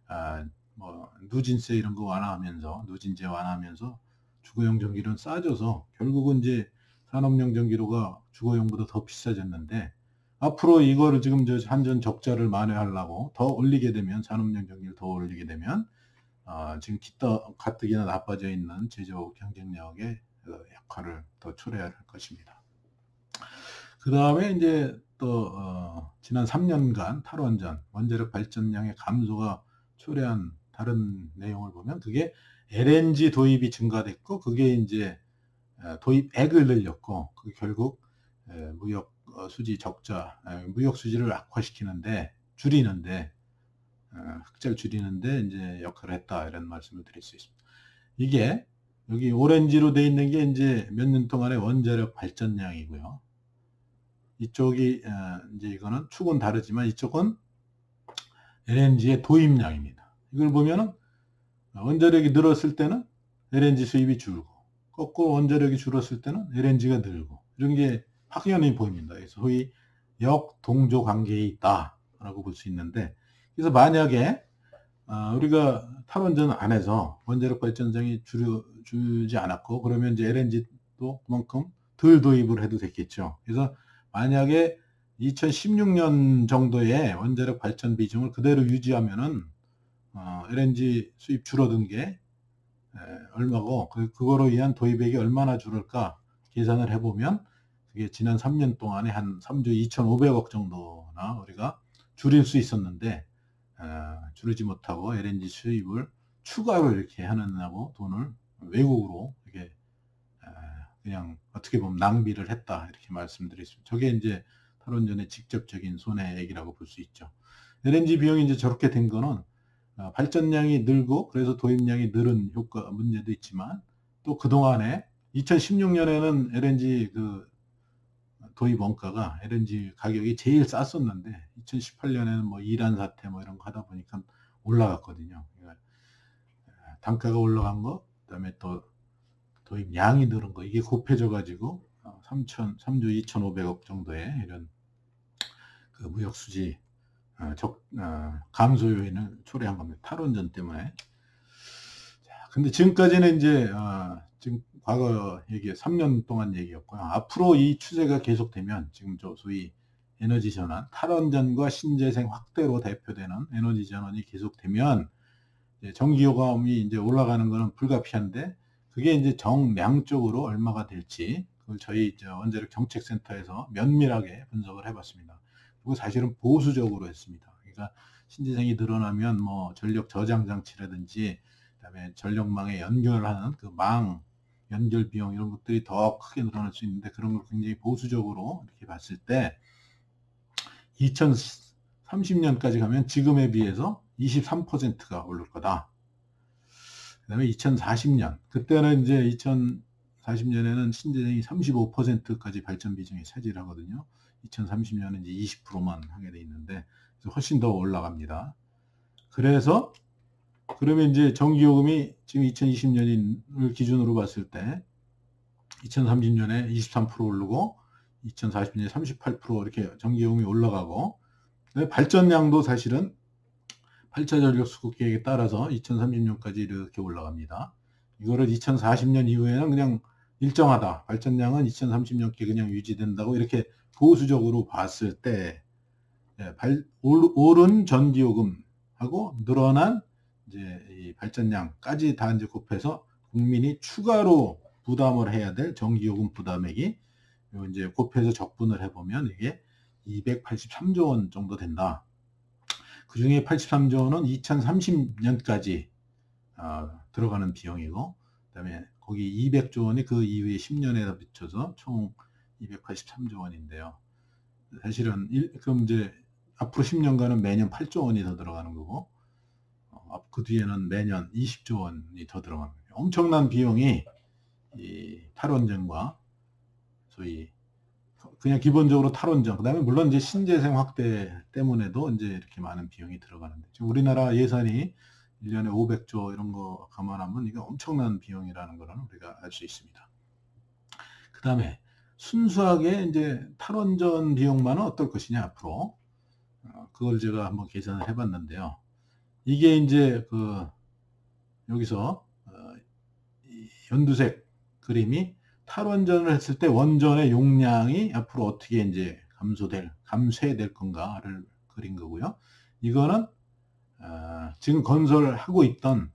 아, 뭐 누진세 이런 거 완화하면서 누진제 완화하면서 주거용 전기는 싸져서 결국은 이제 산업용 전기로가 주거용보다 더 비싸졌는데 앞으로 이거를 지금 저 한전 적자를 만회하려고 더 올리게 되면 산업용 전기를 더 올리게 되면 어, 지금 기타 가뜩이나 나빠져 있는 제조 경쟁력의 그 역할을 더 초래할 것입니다. 그 다음에 이제 또 어, 지난 3년간 탈원전 원자력 발전량의 감소가 초래한 다른 내용을 보면 그게 LNG 도입이 증가됐고 그게 이제 어, 도입액을 늘렸고 그 결국 무역 어, 수지 적자 무역 수지를 악화시키는데 줄이는데 흑자를 줄이는데 이제 역할을 했다 이런 말씀을 드릴 수 있습니다. 이게 여기 오렌지로 되어 있는 게 이제 몇 년 동안의 원자력 발전량이고요. 이쪽이 어, 이제 이거는 축은 다르지만 이쪽은 LNG의 도입량입니다. 이걸 보면은 원자력이 늘었을 때는 LNG 수입이 줄고 거꾸로 원자력이 줄었을 때는 LNG가 늘고 이런 게 확연히 보입니다. 소위 역동조 관계에 있다라고 볼 수 있는데 그래서 만약에 어, 우리가 탈원전 안에서 원자력 발전장이 줄, 줄지 않았고 그러면 이제 LNG도 그만큼 덜 도입을 해도 됐겠죠. 그래서 만약에 2016년 정도의 원자력 발전 비중을 그대로 유지하면은 어, LNG 수입 줄어든 게 에, 얼마고 그, 그거로 의한 도입액이 얼마나 줄을까 계산을 해보면 그게 지난 3년 동안에 한 3조 2,500억 정도나 우리가 줄일 수 있었는데 어, 줄이지 못하고 LNG 수입을 추가로 이렇게 하느냐고 돈을 외국으로 이렇게 그냥 어떻게 보면 낭비를 했다 이렇게 말씀드리겠습니다. 저게 이제 탈원전의 직접적인 손해액이라고 볼 수 있죠. LNG 비용이 이제 저렇게 된 거는 어, 발전량이 늘고 그래서 도입량이 늘은 효과 문제도 있지만 또 그동안에 2016년에는 LNG 그 도입 원가가 LNG 가격이 제일 쌌었는데 2018년에는 뭐 이란 사태 뭐 이런 거 하다 보니까 올라갔거든요. 그러니까 단가가 올라간 거, 그다음에 또 도입 양이 늘은 거 이게 곱해져 가지고 3천 3조 2,500억 정도의 이런 그 무역 수지 어, 적 어, 감소 요인을 초래한 겁니다. 탈원전 때문에. 자, 근데 지금까지는 이제 어, 지금 과거 얘기 3년 동안 얘기였고요. 앞으로 이 추세가 계속되면 지금 저 소위 에너지 전환, 탈원전과 신재생 확대로 대표되는 에너지 전환이 계속되면 전기 요금이 이제 올라가는 것은 불가피한데 그게 이제 정량적으로 얼마가 될지 그걸 저희 원자력 정책센터에서 면밀하게 분석을 해봤습니다. 그리고 사실은 보수적으로 했습니다. 그러니까 신재생이 늘어나면 뭐 전력 저장 장치라든지 그다음에 전력망에 연결하는 그망 연결 비용 이런 것들이 더 크게 늘어날 수 있는데 그런 걸 굉장히 보수적으로 이렇게 봤을 때 30년까지 가면 지금에 비해서 23%가 오를 거다. 그 다음에 2040년, 그때는 이제 2040년에는 신재생이 35%까지 발전 비중이 차지를 하거든요. 2030년은 이제 20%만 하게 돼 있는데, 훨씬 더 올라갑니다. 그래서, 그러면 이제 전기요금이 지금 2020년을 기준으로 봤을 때, 2030년에 23% 오르고, 2040년에 38% 이렇게 전기요금이 올라가고, 발전량도 사실은 8차 전력 수급 계획에 따라서 2030년까지 이렇게 올라갑니다. 이거를 2040년 이후에는 그냥 일정하다. 발전량은 2030년께 그냥 유지된다고 이렇게 보수적으로 봤을 때 예, 발, 오른 전기요금하고 늘어난 이제 이 발전량까지 다 이제 곱해서 국민이 추가로 부담을 해야 될 전기요금 부담액이 이제 곱해서 적분을 해보면 이게 283조 원 정도 된다. 그 중에 83조 원은 2030년까지 어, 들어가는 비용이고, 그 다음에 거기 200조 원이 그 이후에 10년에다 비춰서 총 283조 원인데요. 사실은 일, 그럼 이제 앞으로 10년간은 매년 8조 원이 더 들어가는 거고, 어, 그 뒤에는 매년 20조 원이 더 거예요. 엄청난 비용이 이 탈원전과 소위 그냥 기본적으로 탈원전, 그 다음에 물론 이제 신재생 확대 때문에도 이제 이렇게 많은 비용이 들어가는데, 지금 우리나라 예산이 1년에 500조 이런 거 감안하면 이게 엄청난 비용이라는 거는 우리가 알 수 있습니다. 그 다음에 순수하게 이제 탈원전 비용만은 어떨 것이냐, 앞으로. 어, 그걸 제가 한번 계산을 해봤는데요. 이게 이제 그, 여기서, 어, 연두색 그림이 탈원전을 했을 때 원전의 용량이 앞으로 어떻게 이제 감소될, 감쇄될 건가를 그린 거고요. 이거는 어, 지금 건설하고 있던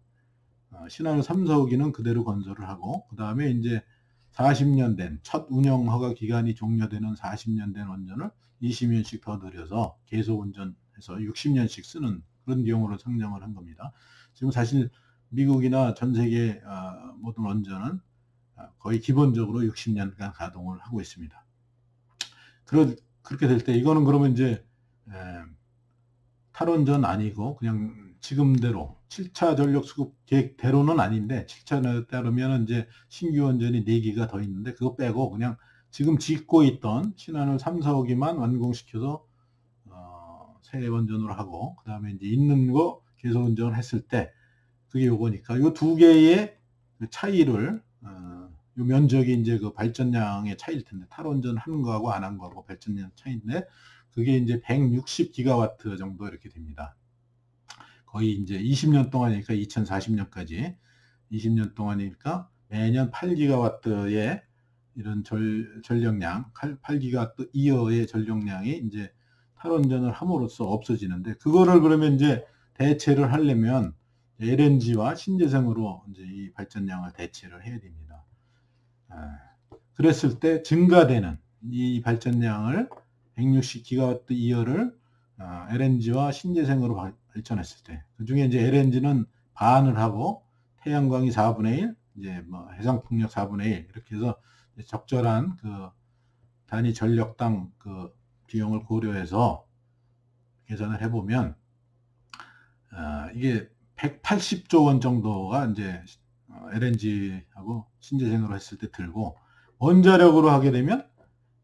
어, 신한울 3, 4호기는 그대로 건설을 하고 그 다음에 이제 40년 된 첫 운영 허가 기간이 종료되는 40년 된 원전을 20년씩 더 늘려서 계속 운전해서 60년씩 쓰는 그런 비용으로 상정을 한 겁니다. 지금 사실 미국이나 전 세계 어, 모든 원전은 아, 거의 기본적으로 60년간 가동을 하고 있습니다. 그렇게 될 때 이거는 그러면 이제 에, 탈원전 아니고 그냥 지금대로 7차 전력 수급 계획대로는 아닌데 7차 따르면 이제 신규 원전이 4기가 더 있는데 그거 빼고 그냥 지금 짓고 있던 신한을 3, 4호기만 완공시켜서 어, 새 원전으로 하고 그 다음에 이제 있는 거 계속 운전을 했을 때 그게 요거니까 이두 개의 그 차이를 어, 요 면적이 이제 그 발전량의 차이일 텐데 탈원전 하는 거하고 안 한 거하고 발전량 차이인데 그게 이제 160 기가와트 정도 이렇게 됩니다. 거의 이제 20년 동안이니까 2040년까지 20년 동안이니까 매년 8기가와트의 이런 절, 전력량, 8기가와트 이어의 전력량이 이제 탈원전을 함으로써 없어지는데 그거를 그러면 이제 대체를 하려면 LNG와 신재생으로 이제 이 발전량을 대체를 해야 됩니다. 아, 그랬을 때 증가되는 이 발전량을 160 기가와트 이어를 LNG와 신재생으로 발전했을 때, 그 중에 이제 LNG는 반을 하고 태양광이 4분의 1, 이제 뭐 해상풍력 4분의 1 이렇게 해서 적절한 그 단위 전력당 그 비용을 고려해서 계산을 해보면 어, 이게 180조 원 정도가 이제 LNG하고 신재생으로 했을 때 들고 원자력으로 하게 되면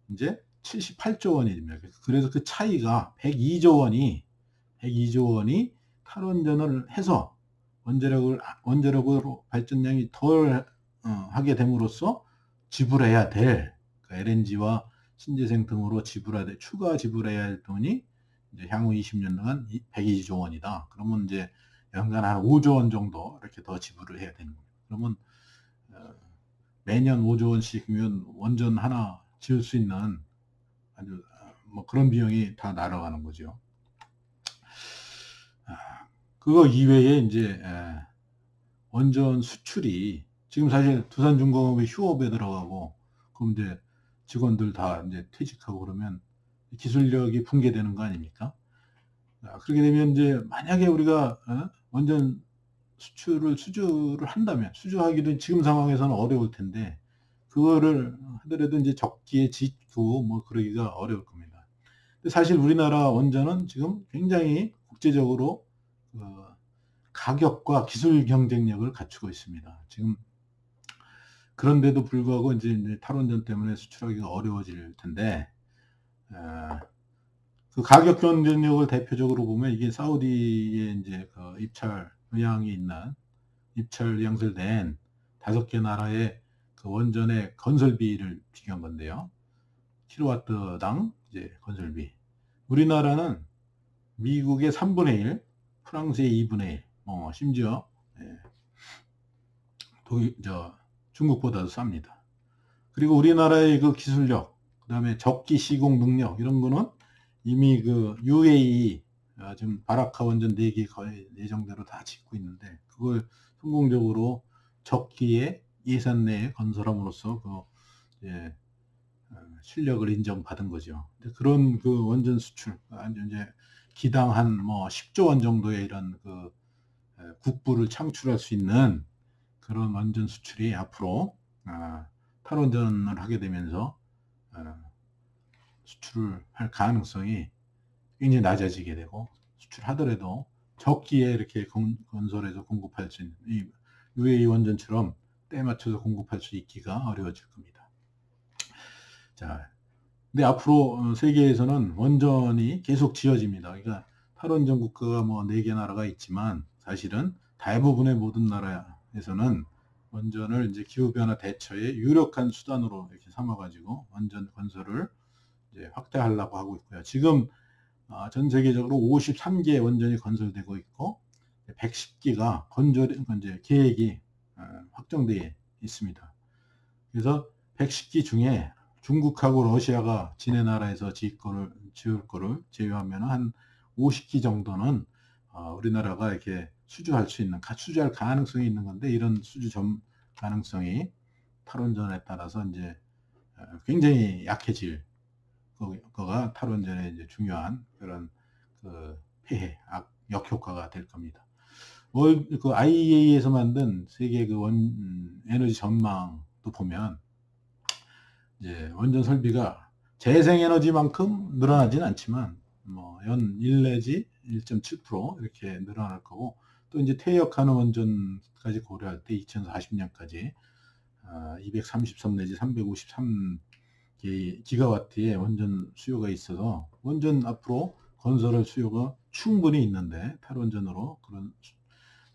이제 78조 원이 됩니다. 그래서 그 차이가 102조 원이 102조 원이 탈원전을 해서 원자력을 원자력으로 발전량이 덜 어, 하게 됨으로써 지불해야 될그 LNG와 신재생 등으로 지불해야 될 추가 지불해야 할 돈이 이제 향후 20년 동안 102조 원이다. 그러면 이제 연간 한 5조 원 정도 이렇게 더 지불을 해야 되는 겁니다. 그러면 어, 매년 5조 원씩이면 원전 하나 지을 수 있는 아주 어, 뭐 그런 비용이 다 날아가는 거죠. 아, 그거 이외에 이제 원전 수출이 지금 사실 두산중공업이 휴업에 들어가고 그럼 이제 직원들 다 이제 퇴직하고 그러면 기술력이 붕괴되는 거 아닙니까? 아, 그렇게 되면 이제 만약에 우리가 어, 원전 수출을 수주를 한다면 수주하기도 지금 상황에서는 어려울 텐데 그거를 하더라도 이제 적기에 짓고 뭐 그러기가 어려울 겁니다. 사실 우리나라 원전은 지금 굉장히 국제적으로 그 가격과 기술 경쟁력을 갖추고 있습니다. 지금 그런데도 불구하고 이제 탈원전 때문에 수출하기가 어려워질 텐데 어, 그 가격 경쟁력을 대표적으로 보면 이게 사우디에 이제 그 입찰 의향이 있는 입찰 낸 다섯 개 나라의 그 원전의 건설비를 비교한 건데요. 킬로와트당 이제 건설비. 우리나라는 미국의 3분의 1, 프랑스의 2분의 1, 어, 심지어 예, 독일, 저 중국보다도 쌉니다. 그리고 우리나라의 그 기술력, 그 다음에 적기 시공 능력 이런 거는 이미 그 UAE 아, 지금 바라카 원전 4개 거의 예정대로 다 짓고 있는데 그걸 성공적으로 적기에 예산 내에 건설함으로써 그 이제 어, 실력을 인정받은 거죠. 그런 그 원전 수출, 이제 기당 한 뭐 10조 원 정도의 이런 그 국부를 창출할 수 있는 그런 원전 수출이 앞으로 아, 탈원전을 하게 되면서 어, 수출을 할 가능성이 굉장히 낮아지게 되고 수출하더라도 적기에 이렇게 건 설해서 공급할 수 있는 이 UAE 원전처럼 때 맞춰서 공급할 수 있기가 어려워질 겁니다. 자, 근데 앞으로 어, 세계에서는 원전이 계속 지어집니다. 그러니까 탈원전 국가가 뭐 네 개 나라가 있지만 사실은 대부분의 모든 나라 에서는 원전을 이제 기후변화 대처에 유력한 수단으로 이렇게 삼아가지고 원전 건설을 이제 확대하려고 하고 있고요. 지금 아, 전 세계적으로 53개 원전이 건설되고 있고 110기가 건설 이제 계획이 어, 확정되어 있습니다. 그래서 110기 중에 중국하고 러시아가 지네 나라에서 지을 거를, 지을 거를 제외하면 한 50기 정도는 어, 우리나라가 이렇게 수주할 수 있는, 수주할 가능성이 있는 건데 이런 수주 점 가능성이 탈원전에 따라서 이제 어, 굉장히 약해질 거가 탈원전의 이제 중요한 그런 그 폐해, 악, 역효과가 될 겁니다. 월, 그 IEA에서 만든 세계 그 원, 음, 에너지 전망도 보면 이제 원전 설비가 재생에너지만큼 늘어나진 않지만 뭐 연 1 내지 1.7% 이렇게 늘어날 거고 또 이제 퇴역하는 원전까지 고려할 때 2040년까지 233 내지 353 기가와트의 원전 수요가 있어서 원전 앞으로 건설할 수요가 충분히 있는데 탈원전으로 그런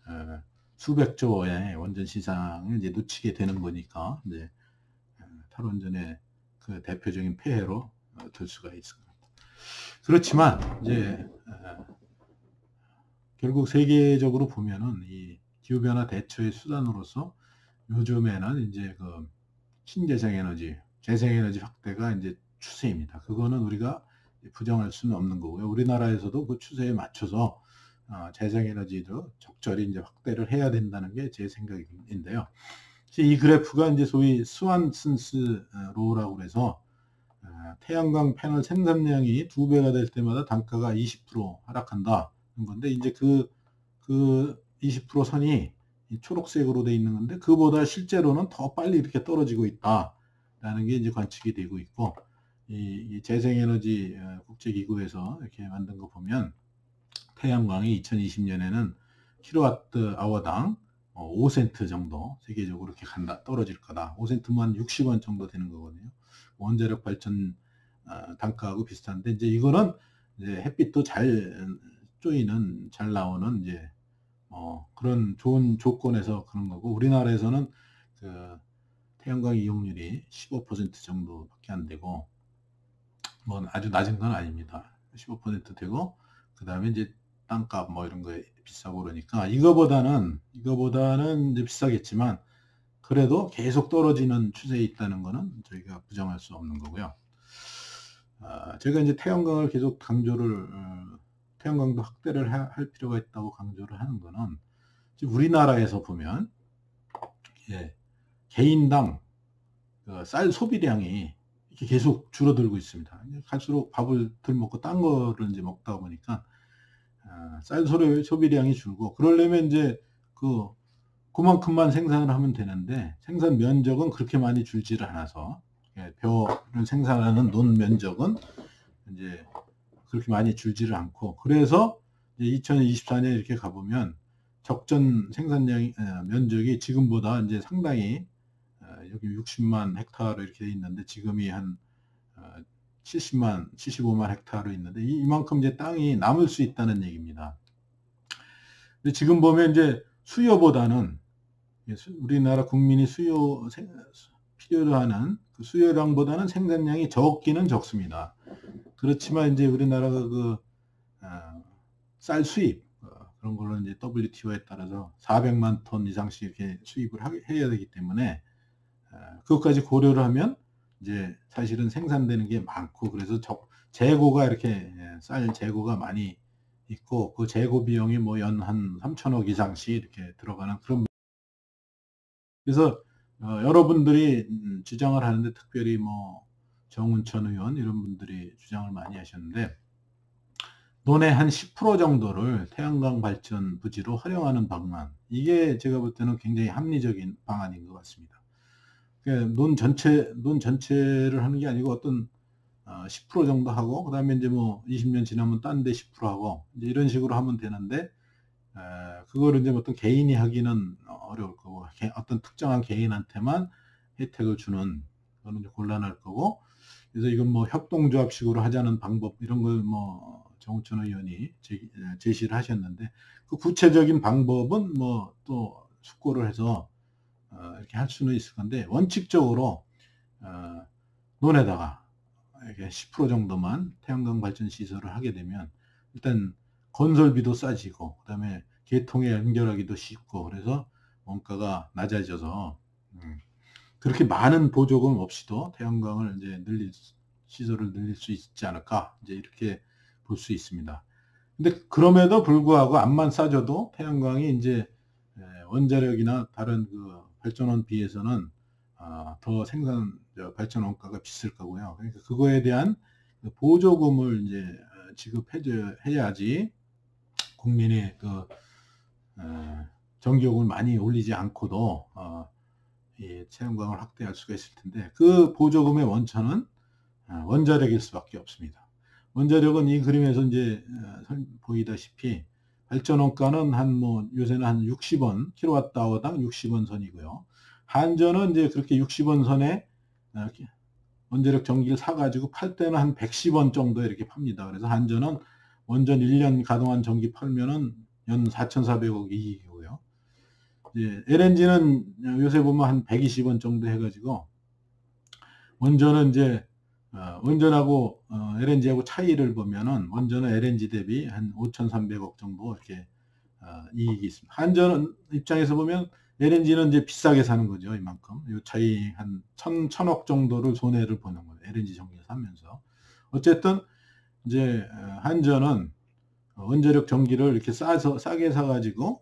어, 수백 조의 원전 시장을 이제 놓치게 되는 거니까 이제 어, 탈원전의 그 대표적인 폐해로 어, 될 수가 있습니다. 그렇지만 이제 결국 세계적으로 보면은 이 기후변화 대처의 수단으로서 요즘에는 이제 그 신재생 에너지 재생 에너지 확대가 이제 추세입니다. 그거는 우리가 부정할 수는 없는 거고요. 우리나라에서도 그 추세에 맞춰서 어, 재생 에너지도 적절히 이제 확대를 해야 된다는 게 제 생각인데요. 이 그래프가 이제 소위 스완슨스 로라고 그래서 어, 태양광 패널 생산량이 두 배가 될 때마다 단가가 20% 하락한다. 건데 이제 그, 그 20% 선이 초록색으로 돼 있는 건데 그보다 실제로는 더 빨리 이렇게 떨어지고 있다. 라는 게 이제 관측이 되고 있고, 이, 이 재생에너지 어, 국제기구에서 이렇게 만든 거 보면, 태양광이 2020년에는 킬로와트 아워당 5센트 어, 정도 세계적으로 이렇게 간다, 떨어질 거다. 5센트만 60원 정도 되는 거거든요. 원자력 발전 어, 단가하고 비슷한데, 이제 이거는 이제 햇빛도 잘 쪼이는, 잘 나오는 이제 어, 그런 좋은 조건에서 그런 거고, 우리나라에서는 그 태양광 이용률이 15% 정도밖에 안 되고 뭐 아주 낮은 건 아닙니다. 15% 되고 그 다음에 이제 땅값 뭐 이런 거에 비싸고 그러니까 이거보다는 이거보다는 이제 비싸겠지만 그래도 계속 떨어지는 추세에 있다는 거는 저희가 부정할 수 없는 거고요. 아, 제가 이제 태양광을 계속 강조를 어, 태양광도 확대를 하, 할 필요가 있다고 강조를 하는 거는 우리나라에서 보면 예, 개인당 그 쌀 소비량이 이렇게 계속 줄어들고 있습니다. 갈수록 밥을 덜 먹고 딴 거를 이제 먹다 보니까 아, 쌀 소비량이 줄고 그러려면 이제 그 그만큼만 생산을 하면 되는데 생산 면적은 그렇게 많이 줄지를 않아서 벼를 생산하는 논 면적은 이제 그렇게 많이 줄지를 않고 그래서 2024년 이렇게 가보면 적전 생산량 어, 면적이 지금보다 이제 상당히 어, 여기 60만 헥타르 이렇게 돼 있는데 지금이 한 70만, 어, 75만 헥타르 있는데 이만큼 이제 땅이 남을 수 있다는 얘기입니다. 근데 지금 보면 이제 수요보다는 우리나라 국민이 수요 필요로 하는 그 수요량보다는 생산량이 적기는 적습니다. 그렇지만 이제 우리나라가 그쌀 수입 그런 걸로 이제 WTO에 따라서 400만 톤 이상씩 이렇게 수입을 하게 해야 되기 때문에 어, 그것까지 고려를 하면 이제 사실은 생산되는 게 많고 그래서 적, 재고가 이렇게 예, 쌀 재고가 많이 있고 그 재고 비용이 뭐 연 한 3천억 이상씩 이렇게 들어가는 그런 그래서 어, 여러분들이 음, 주장을 하는데 특별히 뭐 정운천 의원 이런 분들이 주장을 많이 하셨는데 논의 한 10% 정도를 태양광 발전 부지로 활용하는 방안. 이게 제가 볼 때는 굉장히 합리적인 방안인 것 같습니다. 그러니까 논 전체, 논 전체를 하는 게 아니고 어떤 10% 어, 정도 하고, 그 다음에 이제 뭐 20년 지나면 딴 데 10% 하고, 이런 식으로 하면 되는데, 그거를 이제 어떤 개인이 하기는 어려울 거고, 어떤 특정한 개인한테만 혜택을 주는, 그거는 곤란할 거고, 그래서 이건 뭐 협동조합식으로 하자는 방법, 이런 걸 뭐 정우천 의원이 제시를 하셨는데 그 구체적인 방법은 뭐 또 숙고를 해서 어 이렇게 할 수는 있을 건데 원칙적으로 어 논에다가 이렇게 10% 정도만 태양광 발전 시설을 하게 되면 일단 건설비도 싸지고 그다음에 계통에 연결하기도 쉽고 그래서 원가가 낮아져서 음 그렇게 많은 보조금 없이도 태양광을 이제 늘릴 시설을 늘릴 수 있지 않을까 이제 이렇게 볼 수 있습니다. 근데 그럼에도 불구하고 암만 싸져도 태양광이 이제 원자력이나 다른 그 발전원 비해서는 아, 더 생산 발전 원가가 비쌀 거고요. 그러니까 그거에 대한 그 보조금을 이제 지급해야지 국민의 그 전기요금을 많이 올리지 않고도 어, 이 태양광을 확대할 수가 있을 텐데 그 보조금의 원천은 아, 원자력일 수밖에 없습니다. 원자력은 이 그림에서 이제 어, 보이다시피 발전 원가는 한 뭐 요새는 한 60원 킬로와트아워당 60원 선이고요. 한전은 이제 그렇게 60원 선에 어, 원자력 전기를 사가지고 팔 때는 한 110원 정도 이렇게 팝니다. 그래서 한전은 원전 1년 가동한 전기 팔면은 연 4,400억 이익이고요. 이제 LNG는 요새 보면 한 120원 정도 해가지고 원전은 이제 어, 원전하고 어, LNG하고 차이를 보면은 원전은 LNG 대비 한 5,300억 정도 이렇게 어, 이익이 있습니다. 한전 입장에서 보면 LNG는 이제 비싸게 사는 거죠. 이만큼. 이 차이 한 천, 천억 정도를 손해를 보는 거예요. LNG 전기를 사면서. 어쨌든 이제 어, 한전은 원자력 전기를 이렇게 싸서 싸게 사가지고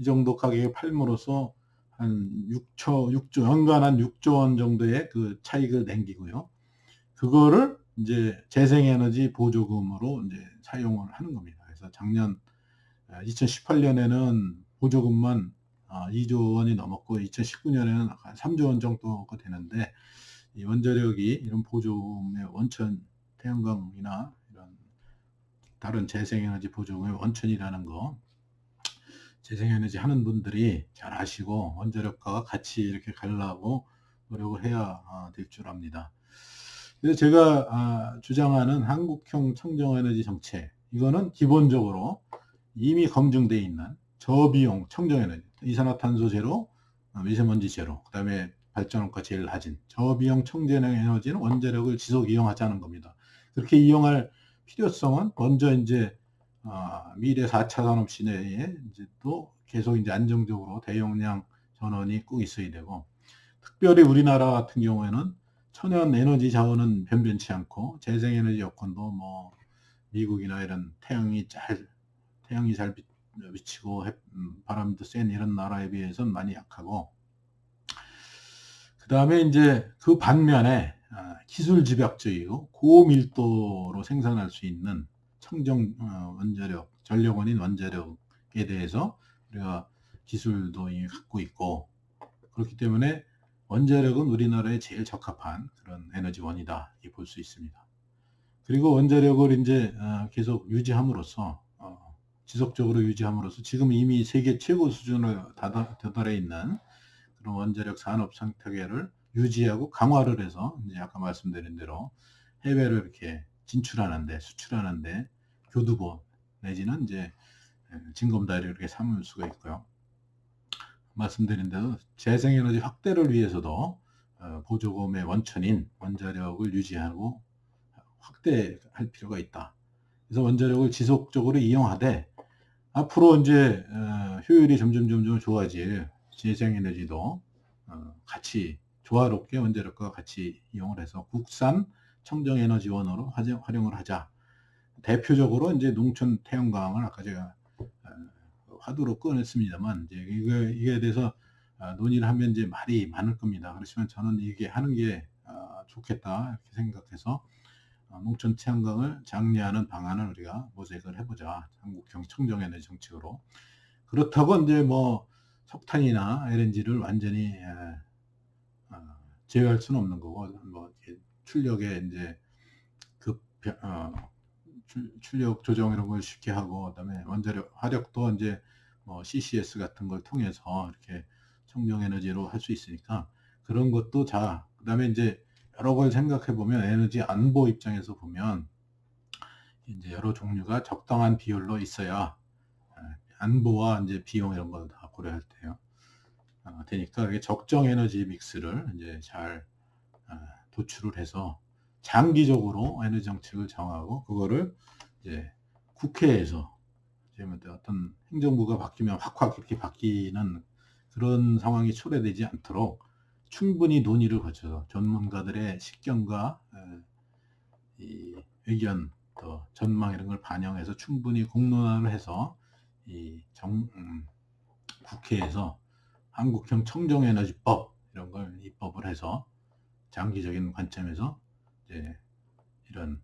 이 정도 가격에 팔므로써 한 6초, 6조, 연간 한 6조 원 정도의 그 차익을 남기고요. 그거를 이제 재생에너지 보조금으로 이제 사용을 하는 겁니다. 그래서 작년 2018년에는 아, 보조금만 2조 아, 원이 넘었고 2019년에는 한 3조 원 정도가 되는데 이 원자력이 이런 보조금의 원천 태양광이나 이런 다른 재생에너지 보조금의 원천이라는 거 재생에너지 하는 분들이 잘 아시고 원자력과 같이 이렇게 가려고 노력을 해야 아, 될줄 압니다. 그래서 제가 아, 주장하는 한국형 청정에너지 정책 이거는 기본적으로 이미 검증되어 있는 저비용 청정에너지 이산화탄소 제로 어, 미세먼지 제로 그 다음에 발전원가 제일 낮은 저비용 청정에너지는 원자력을 지속 이용하자는 겁니다 그렇게 이용할 필요성은 먼저 이제 어, 미래 4차 산업 시대에 이제 또 계속 이제 안정적으로 대용량 전원이 꼭 있어야 되고 특별히 우리나라 같은 경우에는 천연 에너지 자원은 변변치 않고 재생 에너지 여건도 뭐 미국이나 이런 태양이 잘 태양이 잘 비치고 음, 바람도 센 이런 나라에 비해서는 많이 약하고 그 다음에 이제 그 반면에 아, 기술 집약적이고 고밀도로 생산할 수 있는 청정 어, 원자력 전력원인 원자력에 대해서 우리가 기술도 이미 갖고 있고 그렇기 때문에 원자력은 우리나라에 제일 적합한 그런 에너지원이다 볼수 있습니다. 그리고 원자력을 이제 어, 계속 유지함으로써 어, 지속적으로 유지함으로써 지금 이미 세계 최고 수준을 도달해 있는 그런 원자력 산업 생태계를 유지하고 강화를 해서 이제 아까 말씀드린 대로 해외를 이렇게 진출하는데 수출하는데 교두보 내지는 이제 진검다리를 이렇게 삼을 수가 있고요. 말씀드린 대로 재생에너지 확대를 위해서도 어, 보조금의 원천인 원자력을 유지하고 확대할 필요가 있다. 그래서 원자력을 지속적으로 이용하되 앞으로 이제 어, 효율이 점점 점점 좋아질 재생에너지도 어, 같이 조화롭게 원자력과 같이 이용을 해서 국산 청정에너지원으로 활용을 하자. 대표적으로 이제 농촌 태양광을 아까 제가 화두로 꺼냈습니다만 이제 이거 이에 대해서 논의를 하면 이제 말이 많을 겁니다. 그렇지만 저는 이게 하는 게 좋겠다 이렇게 생각해서 어, 농촌 태양광을 장려하는 방안을 우리가 모색을 해보자. 한국형 청정에너지 정책으로. 그렇다고 이제 뭐 석탄이나 LNG를 완전히 어, 제외할 수는 없는 거고, 뭐 출력에 이제 급 어, 출 력 조정 이런 걸 쉽게 하고, 그다음에 원자력 화력도 이제 뭐 CCS 같은 걸 통해서 이렇게 청정 에너지로 할 수 있으니까 그런 것도 자, 그다음에 이제 여러 걸 생각해 보면 에너지 안보 입장에서 보면 이제 여러 종류가 적당한 비율로 있어야 예, 안보와 이제 비용 이런 걸 다 고려할 때요. 어, 되니까 적정 에너지 믹스를 이제 잘 어, 도출을 해서 장기적으로 에너지 정책을 정하고 그거를 이제 국회에서 지금 어떤 행정부가 바뀌면 확확 이렇게 바뀌는 그런 상황이 초래되지 않도록 충분히 논의를 거쳐서 전문가들의 식견과 이 의견 또 전망 이런 걸 반영해서 충분히 공론화를 해서 이 정, 음, 국회에서 한국형 청정에너지법 이런 걸 입법을 해서 장기적인 관점에서 이제 이런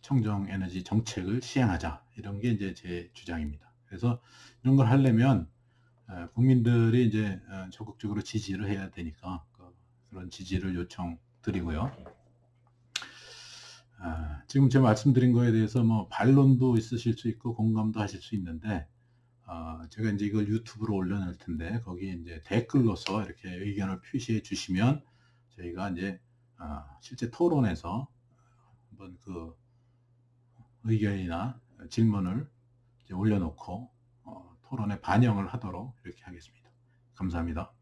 청정 에너지 정책을 시행하자 이런 게 이제 제 주장입니다. 그래서 이런 걸 하려면 어, 국민들이 이제 어, 적극적으로 지지를 해야 되니까 그, 그런 지지를 요청드리고요. 아, 지금 제가 말씀드린 거에 대해서 뭐 반론도 있으실 수 있고 공감도 하실 수 있는데 어, 제가 이제 이걸 유튜브로 올려놓을 텐데 거기 이제 댓글로서 이렇게 의견을 표시해 주시면 저희가 이제 어, 실제 토론에서 한번 그 의견이나 질문을 올려놓고 토론에 반영을 하도록 이렇게 하겠습니다. 감사합니다.